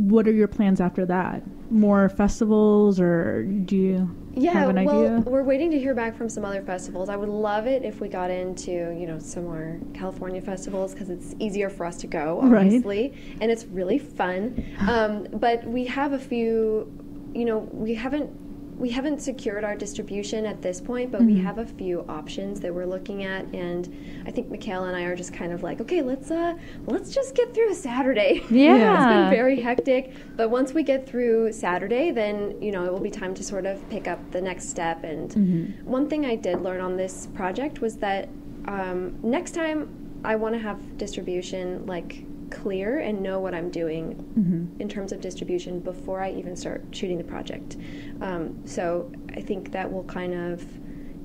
what are your plans after that? More festivals or do you Yeah, have an well, idea? we're waiting to hear back from some other festivals. I would love it if we got into, you know, some more California festivals because it's easier for us to go, Right. obviously, and it's really fun. Um, but we have a few, you know, we haven't we haven't secured our distribution at this point, but we have a few options that we're looking at, and I think Mikhail and I are just kind of like, okay, let's uh, let's just get through a Saturday. Yeah. it's been very hectic, but once we get through Saturday, then you know it will be time to sort of pick up the next step. And one thing I did learn on this project was that um, next time I want to have distribution like clear and know what I'm doing in terms of distribution before I even start shooting the project. Um, so I think that will kind of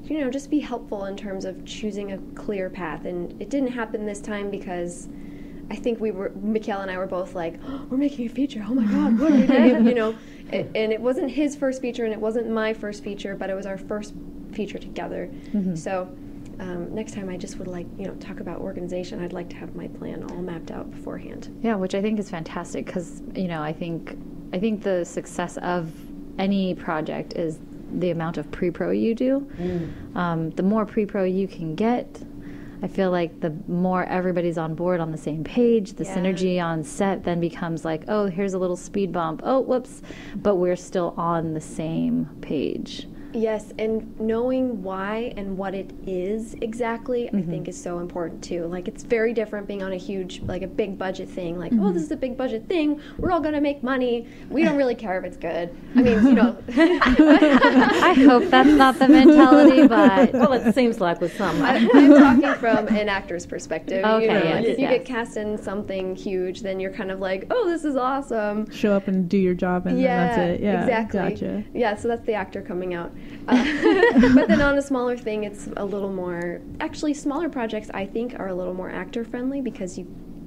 you know just be helpful in terms of choosing a clear path. And it didn't happen this time because. I think we were, Mikhail and I were both like, oh, we're making a feature. Oh my God, what are we doing? you know, A- and it wasn't his first feature and it wasn't my first feature, but it was our first feature together. So um, next time I just would like, you know, talk about organization. I'd like to have my plan all mapped out beforehand. Yeah, which I think is fantastic because you know I think I think the success of any project is the amount of pre-pro you do. Um, the more pre-pro you can get, I feel like the more everybody's on board on the same page, the Yeah. synergy on set then becomes like, oh, here's a little speed bump. Oh, whoops, but we're still on the same page. Yes, and knowing why and what it is exactly, I mm-hmm. think is so important too. Like it's very different being on a huge, like a big budget thing. Like, oh, mm-hmm. this is a big budget thing. We're all gonna make money. We don't really care if it's good. I mean, you know, I hope that's not the mentality, but Well, it seems like with some. I, I'm talking from an actor's perspective. Okay, you know, yes, like if you get cast in something huge, then you're kind of like, oh, this is awesome. Show up and do your job and yeah, then that's it. Yeah. exactly. Gotcha. Yeah, so that's the actor coming out. Uh, but then on a smaller thing, it's a little more. Actually, smaller projects I think are a little more actor friendly because you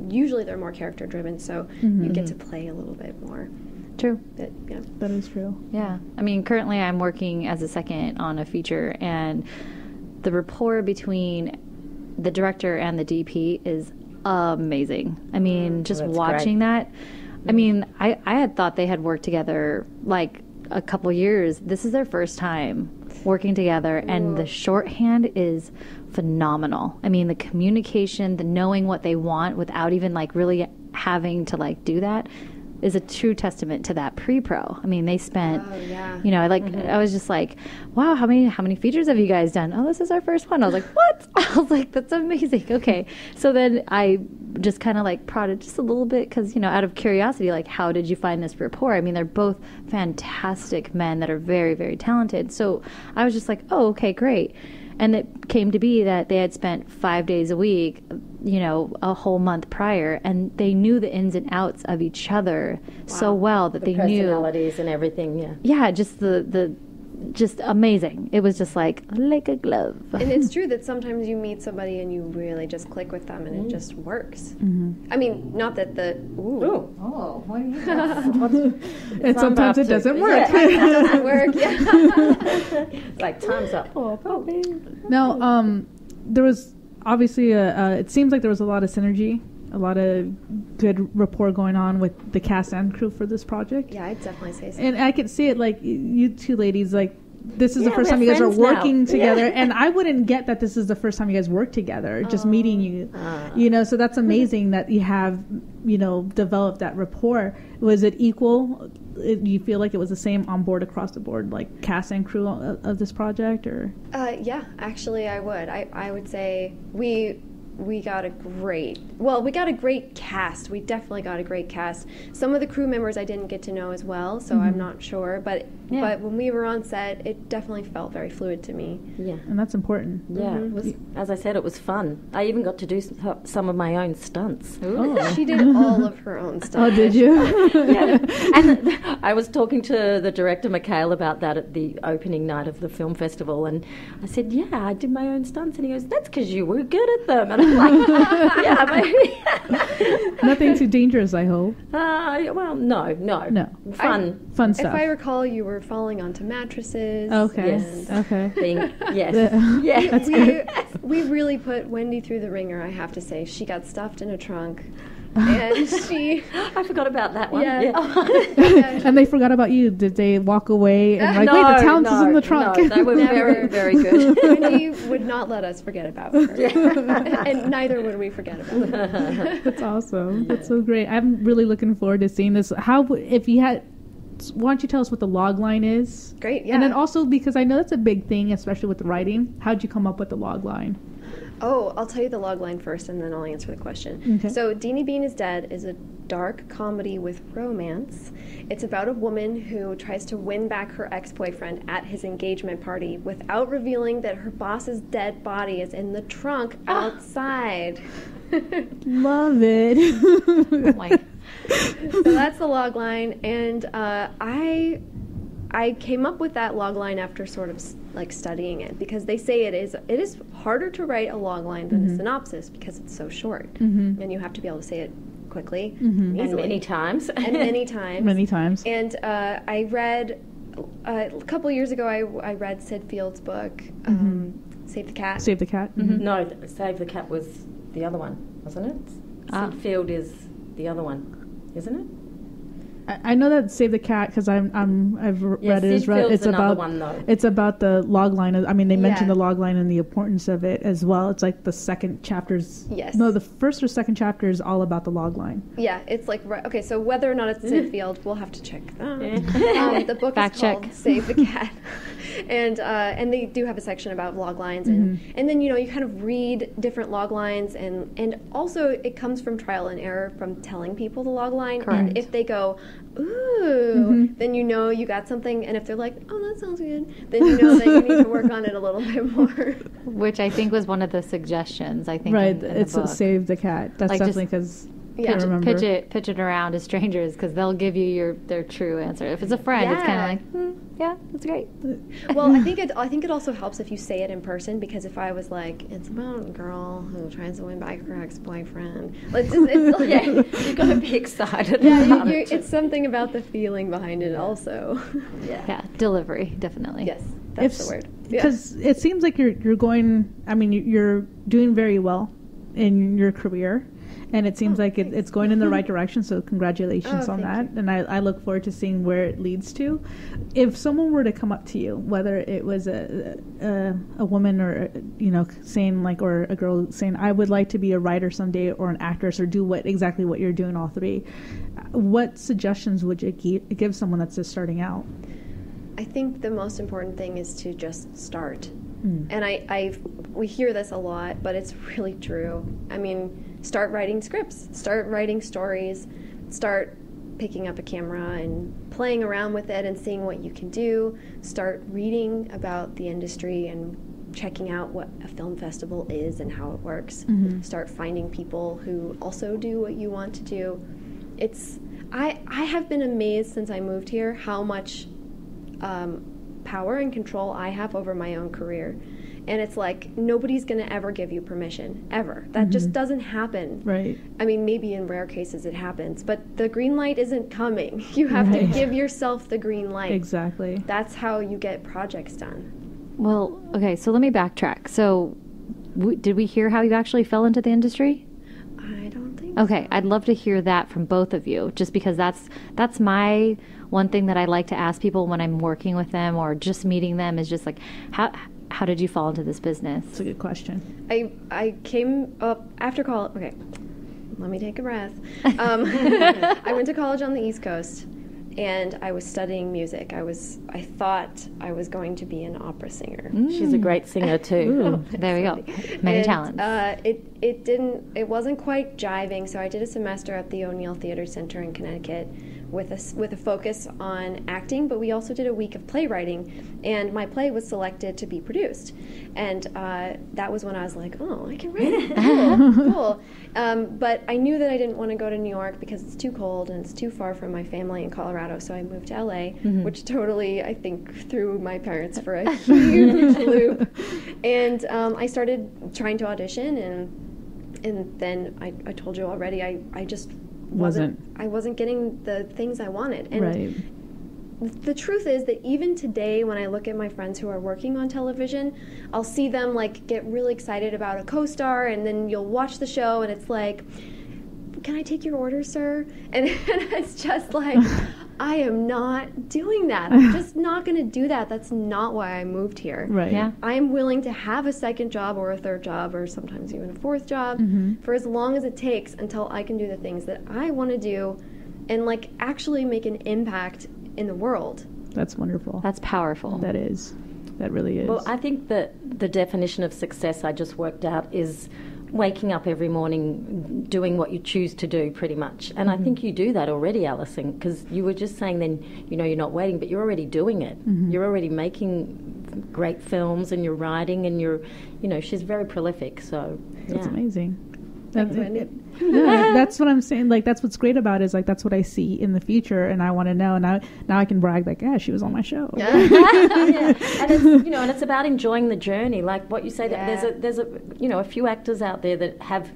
usually they're more character driven, so you get to mm-hmm. play a little bit more. true. But yeah, That is true. Yeah. I mean, currently I'm working as a second on a feature, and the rapport between the director and the DP is amazing. I mean, mm. just that's watching that, I mm. mean, I, I had thought they had worked together like a couple years. This is their first time working together, and the shorthand is phenomenal. I mean, the communication, the knowing what they want without even like really having to like do that is a true testament to that pre-pro. I mean, they spent, Oh, yeah. you know, like mm-hmm. I was just like, wow, how many how many features have you guys done? Oh, this is our first one. I was like, what? I was like, that's amazing. Okay, so then I just kind of like prodded just a little bit because you know, out of curiosity, like, how did you find this rapport? I mean, they're both fantastic men that are very very talented. So I was just like, oh, okay, great. And it came to be that they had spent five days a week, you know, a whole month prior, and they knew the ins and outs of each other so well that the they knew personalities and everything, yeah. yeah, just the the just amazing. It was just like like a glove. and it's true that sometimes you meet somebody and you really just click with them and it just works. I mean, not that the ooh, Oh, what are you? And sometimes it doesn't work. doesn't work. Yeah. Like time's up. Oh, Now, um, there was obviously a, uh, it seems like there was a lot of synergy, a lot of good rapport going on with the cast and crew for this project. yeah, I'd definitely say so. And I could see it like you two ladies, like this is the first time you guys are friends now. working together, Yeah. and I wouldn't get that this is the first time you guys work together. Just meeting you, Ah. you know. So that's amazing that you have, you know, developed that rapport. Was it equal? Do you feel like it was the same on board across the board, like cast and crew of, of this project, or Uh, yeah, actually, I would. I, I would say we we got a great well we got a great cast we definitely got a great cast some of the crew members i didn't get to know as well so i'm mm-hmm. not sure but Yeah. but when we were on set it definitely felt very fluid to me Yeah. and that's important. Yeah, it mm-hmm. was, as I said, it was fun. I even got to do s- some of my own stunts. oh. she did all of her own stunts Oh, did you? yeah. And I was talking to the director, Mikhail, about that at the opening night of the film festival. And I said, Yeah, I did my own stunts. And he goes, That's because you were good at them. And I'm like, Yeah, maybe. Nothing too dangerous, I hope. Uh, well, no, no. No. Fun. Fun stuff. if i recall you were falling onto mattresses okay. Yes. Okay. Being, yes. Yeah. yes. we, we really put wendy through the ringer i have to say she got stuffed in a trunk and she I forgot about that one. Yeah. Yeah. And they forgot about you. Did they walk away and like, no, wait, the talent is in the trunk? No, they were very, Never. very good. Wendy would not let us forget about her. and neither would we forget about her. That's awesome. That's so great. I'm really looking forward to seeing this. How, if you had, why don't you tell us what the log line is? Great, yeah. And then also, because I know that's a big thing, especially with the writing, how'd you come up with the log line? Oh, I'll tell you the log line first and then I'll answer the question. Okay. So, Deany Bean is Dead is a dark comedy with romance. It's about a woman who tries to win back her ex boyfriend at his engagement party without revealing that her boss's dead body is in the trunk outside. Love it. Like, so that's the log line and uh, i i came up with that log line after sort of s- like studying it because they say it is it is harder to write a long line than a synopsis because it's so short and you have to be able to say it quickly and many times. and many times Many times. and uh, i read uh, a couple years ago I, I read syd field's book um, save the cat Save the cat. No, Save the Cat was the other one, wasn't it? Ah. Syd Field is the other one, isn't it? I, I know that Save the Cat because I'm I'm I've r- Yeah, read it. It's, re- it's about one, though. it's about the log line. I mean, they mentioned Yeah. the log line and the importance of it as well. It's like the second chapters. Yes. No, the first or second chapter is all about the log line. Yeah, it's like right, okay. So whether or not it's Syd Field, we'll have to check that. um, the book Fact is check. called "Save the Cat," and uh, and they do have a section about log lines, and and then you know you kind of read different log lines, and and also it comes from trial and error from telling people the log line, Correct. and if they go, ooh, mm-hmm. then you know you got something, and if they're like, oh, that sounds good, then you know that you need to work on it a little bit more. which I think was one of the suggestions. I think Right. in, in it's the book. Save the Cat. That's Like, definitely because Yeah. I Pitch- remember. pitch it pitch it around to strangers because they'll give you your their true answer. If it's a friend, it's kind of like, hmm, yeah, that's great. well, I think it. I think it also helps if you say it in person because if I was like, it's about a girl who tries to win back her ex-boyfriend, like, it's, it's like, Yeah, you've got to be excited yeah, about you, you, it. it's something about the feeling behind it also. Yeah, delivery definitely. yes, that's the word. Yeah. Because it seems like you're you're going. I mean, you're doing very well in your career, and it seems oh, like it, it's going in the right direction. So congratulations Oh, on that, thank and I, I look forward to seeing where it leads to. If someone were to come up to you, whether it was a a, a woman or you know saying like or a girl saying I would like to be a writer someday or an actress or do what exactly what you're doing all three, what suggestions would you give, give someone that's just starting out? I think the most important thing is to just start. And I, I, we hear this a lot, but it's really true. I mean, start writing scripts, start writing stories, start picking up a camera and playing around with it and seeing what you can do. Start reading about the industry and checking out what a film festival is and how it works. Start finding people who also do what you want to do. It's I I have been amazed since I moved here how much um, power and control I have over my own career. And it's like nobody's going to ever give you permission, ever. That mm-hmm. just doesn't happen. Right. I mean, maybe in rare cases it happens, but the green light isn't coming. You have to give yourself the green light. Exactly. That's how you get projects done. Well, okay, so let me backtrack. So, w- did we hear how you actually fell into the industry? I don't think Okay, I'd love to hear that from both of you, just because that's that's my one thing that I like to ask people when I'm working with them or just meeting them is just like, how how did you fall into this business? That's a good question. I I came up after college. Okay, let me take a breath. Um, I went to college on the East Coast, and I was studying music. I was I thought I was going to be an opera singer. She's a great singer too. There we go. Many And, talents. Uh, it it didn't it wasn't quite jiving. So I did a semester at the O'Neill Theater Center in Connecticut with a with a focus on acting. But we also did a week of playwriting, and my play was selected to be produced. And uh, that was when I was like, oh, I can write. cool, cool. Um, but I knew that I didn't want to go to New York because it's too cold and it's too far from my family in Colorado. So I moved to LA, which totally I think threw my parents for a huge loop. And um, I started trying to audition and and then I, I told you already I, I just wasn't, Wasn't. I wasn't getting the things I wanted. And right. the truth is that even today when I look at my friends who are working on television, I'll see them like get really excited about a co-star and then you'll watch the show and it's like can I take your order, sir? And, it's just like, I am not doing that. I'm just not going to do that. That's not why I moved here. Right. Yeah. I am willing to have a second job or a third job or sometimes even a fourth job mm-hmm. for as long as it takes until I can do the things that I want to do and like actually make an impact in the world. That's wonderful. That's powerful. that is. That really is. Well, I think that the definition of success I just worked out is waking up every morning doing what you choose to do pretty much. And i mm-hmm. think you do that already allison because you were just saying then you know you're not waiting but you're already doing it. Mm-hmm. You're already making great films and you're writing and you're you know she's very prolific so That's amazing. Thanks, That- it- yeah, that's what I'm saying. Like that's what's great about it is like that's what I see in the future, and I want to know. And now, now I can brag like, yeah, she was on my show. yeah. and it's you know, and it's about enjoying the journey. Like what you say, that there's a there's a you know a few actors out there that have,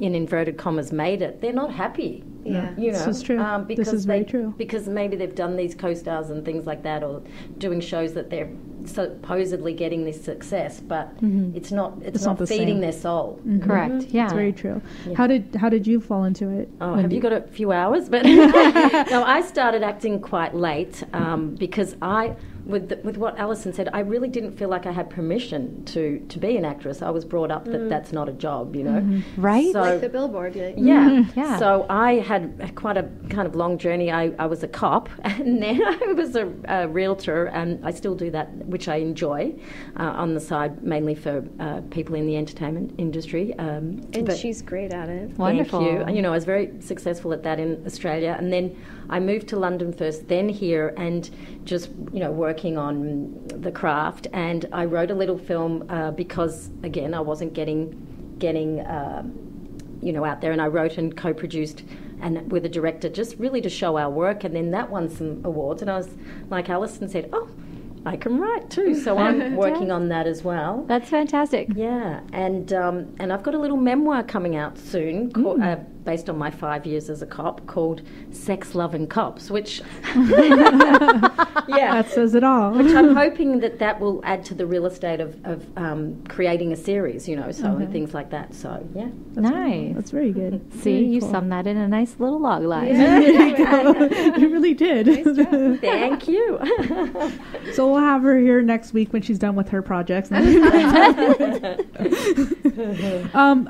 in inverted commas, made it. They're not happy. Yeah. you know, This is true. Um, This because is very true. Because maybe they've done these co-stars and things like that, or doing shows that they're supposedly getting this success, but it's not. It's, It's not, not feeding same. their soul. Correct. Yeah. It's very true. How did how did you fall into it? Oh, have you got a few hours? But no, I started acting quite late um, because I, with the, with what Allison said, I really didn't feel like I had permission to to be an actress. I was brought up that that's not a job, you know. Right? So like the billboard. you're like, yeah. Yeah. So I had quite a kind of long journey. I, I was a cop and then I was a, a realtor and I still do that, which I enjoy uh, on the side, mainly for uh, people in the entertainment industry. Um, And but- she's great at it. Wonderful. Thank you. You know, I was very successful at that in Australia, and then I moved to London first, then here, and just you know working on the craft. And I wrote a little film uh, because again I wasn't getting getting. um you know, out there, and I wrote and co-produced, and with a director, just really to show our work, and then that won some awards. And I was like, Allison said, "Oh, I can write too," so I'm working on that as well. That's fantastic. Yeah, and um, and I've got a little memoir coming out soon, called, uh, based on my five years as a cop, called "Sex, Love, and Cops," which yeah, That says it all. which I'm hoping that that will add to the real estate of, of um, creating a series, you know, so and things like that. So yeah, nice. That's very good. See, Very you cool. summed that in a nice little log line. you really did. thank you. so we'll have her here next week when she's done with her projects. um,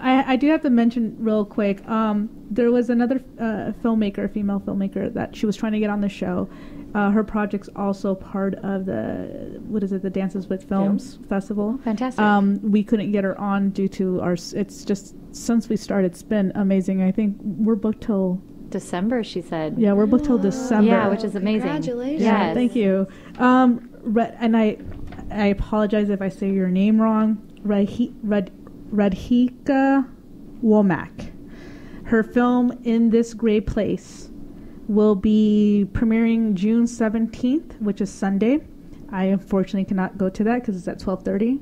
I, I do have to mention real quick. Um, there was another uh, filmmaker, female filmmaker, that she was trying to get on the show. Uh, her project's also part of the what is it, the Dances with Films, Festival. Fantastic. Um, we couldn't get her on due to our. It's just since we started, it's been amazing. I think we're booked till December, she said. yeah, we're booked till December. Yeah, which is amazing. Congratulations. Yeah, Yes. thank you. Um, and I, I apologize if I say your name wrong. Radhi- Rad- Radhika Womack. Her film "In This Gray Place" will be premiering June seventeenth, which is Sunday. I unfortunately cannot go to that because it's at twelve thirty.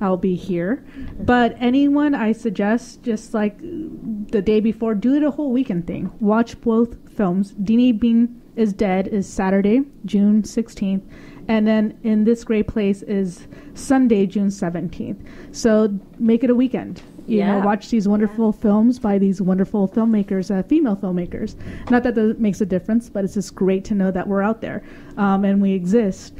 I'll be here, but anyone I suggest just like the day before, do it a whole weekend thing. Watch both films. Deany Bean is Dead is Saturday, June 16th, and then In This Gray Place is Sunday, June 17th. So make it a weekend. You know, Yeah. watch these wonderful films by these wonderful filmmakers, uh, female filmmakers. Not that that makes a difference, but it's just great to know that we're out there um, and we exist.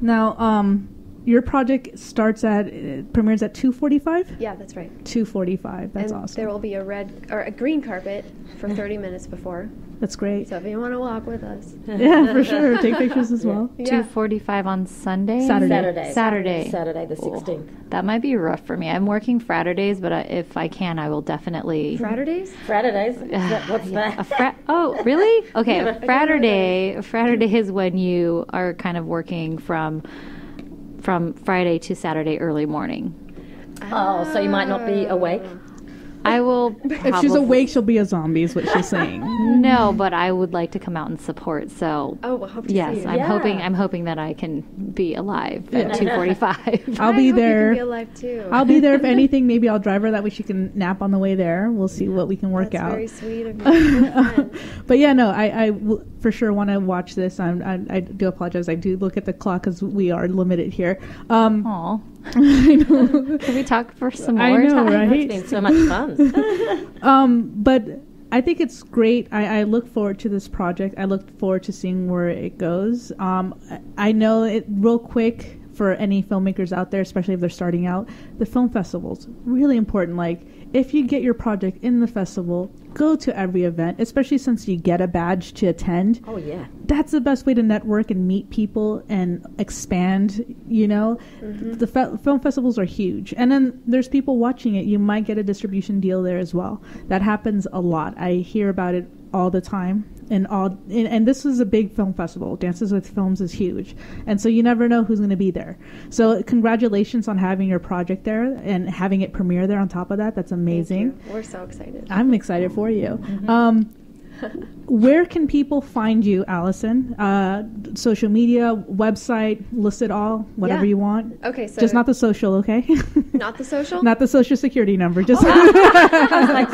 Now, um, your project starts at it premieres at two forty five. Yeah, that's right. Two forty five. That's and awesome. there will be a red or a green carpet for 30 minutes before. That's great. So if you want to walk with us, yeah, for sure. Take pictures as well. yeah. Two forty-five on Sunday. Saturday. Saturday. Saturday. Saturday the Oh, 16th. that might be rough for me. I'm working Fridays, but I, if I can, I will definitely. Saturdays. Fridays. Is that- What's A that? fra- oh, really? Okay, Yeah. a Friday. A Friday is when you are kind of working from from Friday to Saturday early morning. Oh, so you might not be awake. I will. If she's awake, she'll be a zombie. Is what she's saying. No, but I would like to come out and support. So Oh, well, hope to see yes, you. I'm Yeah. hoping. I'm hoping that I can be alive at two forty-five. I'll I be hope You there. can be alive too. I'll be there if anything. Maybe I'll drive her that way she can nap on the way there. We'll see what we can work That's out. very sweet of you. You're a friend. But yeah, no, I, I, I w- for sure want to watch this. I'm, I, I do apologize. I do look at the clock because we are limited here. Um, Aw. I know. Can we talk for some I more know, time? right? It's been so much fun. Um, but I think it's great. I, I look forward to this project. I look forward to seeing where it goes. Um, I I know it real quick for any filmmakers out there, especially if they're starting out. The film festivals really important. Like if you get your project in the festival, go to every event, especially since you get a badge to attend. oh yeah. that's the best way to network and meet people and expand you know? Mm-hmm. The fe- film festivals are huge. And then there's people watching it. You might get a distribution deal there as well. That happens a lot. I hear about it all the time and all and, and this is a big film festival dances with films is huge and so you never know who's going to be there so congratulations on having your project there and having it premiere there on top of that that's amazing. We're so excited. I'm excited for you. Um, where can people find you, Allison? Uh, social media, website, list it all, whatever Yeah. you want. Okay, so Just not the social, okay? not the social. not the social security number. Just not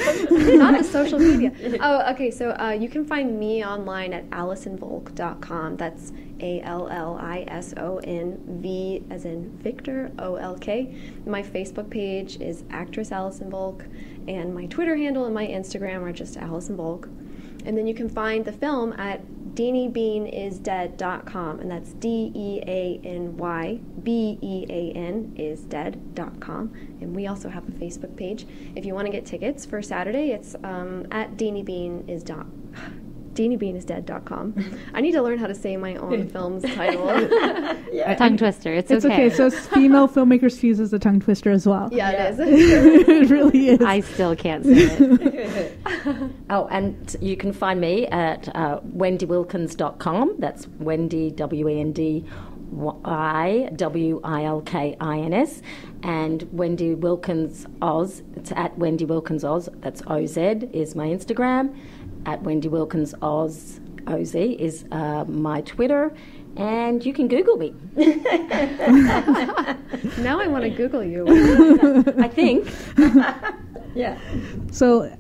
the social media. Oh, okay. So uh, you can find me online at AllisonVolk.com. That's A L L I S O N V as in Victor O L K. My Facebook page is actress Allison Volk, and my Twitter handle and my Instagram are just Allison Volk. And then you can find the film at DeanyBeanisDead.com, and that's D E A N Y B E A N is dead.com. And we also have a Facebook page. If you want to get tickets for Saturday, it's um, at DeanyBean is. DeanyBeanisDead.com. I need to learn how to say my own film's title. Tongue twister. It's, it's okay. So female filmmakers fuse is a tongue twister as well. yeah, it is. it really is. I still can't say it. Oh, and you can find me at uh, wendywilkins.com. That's Wendy, W E N D Y W I L K I N S. And Wendy Wilkins Oz, it's at Wendy Wilkins Oz. That's O Z is my Instagram. At Wendy Wilkins Oz, O Z is uh, my Twitter. And you can Google me. now I want to Google you. I think. yeah. so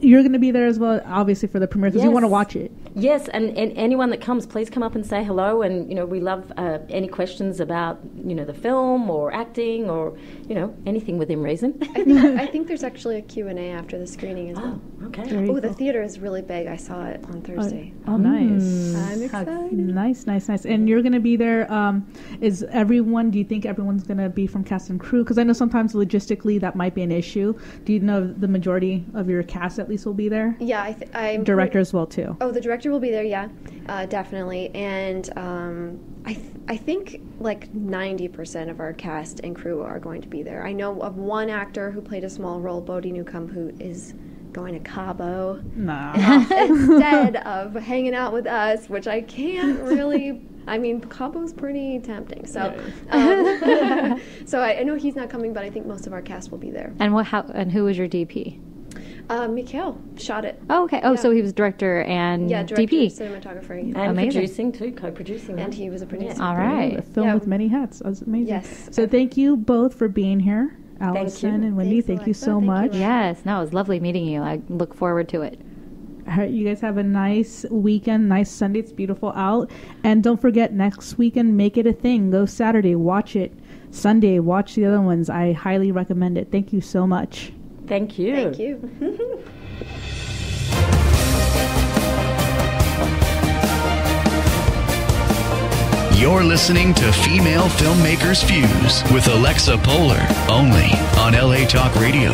you're going to be there as well, obviously, for the premiere because you want to watch it. Yes, and, and anyone that comes, please come up and say hello. And you know, we love uh, any questions about you know the film or acting or you know anything within reason. I think, I think there's actually a Q&A after the screening as well. okay. Very Oh, the theater is really big. I saw it on Thursday. Oh, nice. I'm excited. Nice, nice, nice. And you're going to be there. Um, is everyone? Do you think everyone's going to be from cast and crew? Because I know sometimes logistically that might be an issue. Do you know the majority of your cast at least will be there? Yeah, I th- I'm Director as well too. Oh, the director will be there. Yeah, uh, definitely. And um, I th- I think like ninety percent of our cast and crew are going to be there. I know of one actor who played a small role, Bodie Newcomb, who is going to Cabo Nah. instead of hanging out with us, which I can't really. I mean, Cabo's pretty tempting. So, um, so I, I know he's not coming, but I think most of our cast will be there. And what? How? And who was your DP? Uh, Mikhail shot it. Oh, okay. Oh, Yeah. so he was director and Yeah, director, DP. cinematographer, And Amazing. producing too, co-producing. and he was a producer. All right. A film Yeah. with many hats. That's amazing. Yes. So thank you both for being here, you. Allison and Wendy. Thanks, thank you so Thank much. Alexa. Yes. No, it was lovely meeting you. I look forward to it. All right, you guys have a nice weekend, nice Sunday. It's beautiful out. And don't forget, next weekend, make it a thing. Go Saturday, watch it. Sunday. Watch the other ones. I highly recommend it. Thank you so much. Thank you. Thank you. You're listening to Female Filmmakers Fuse with Alexa Polar, only on LA Talk Radio.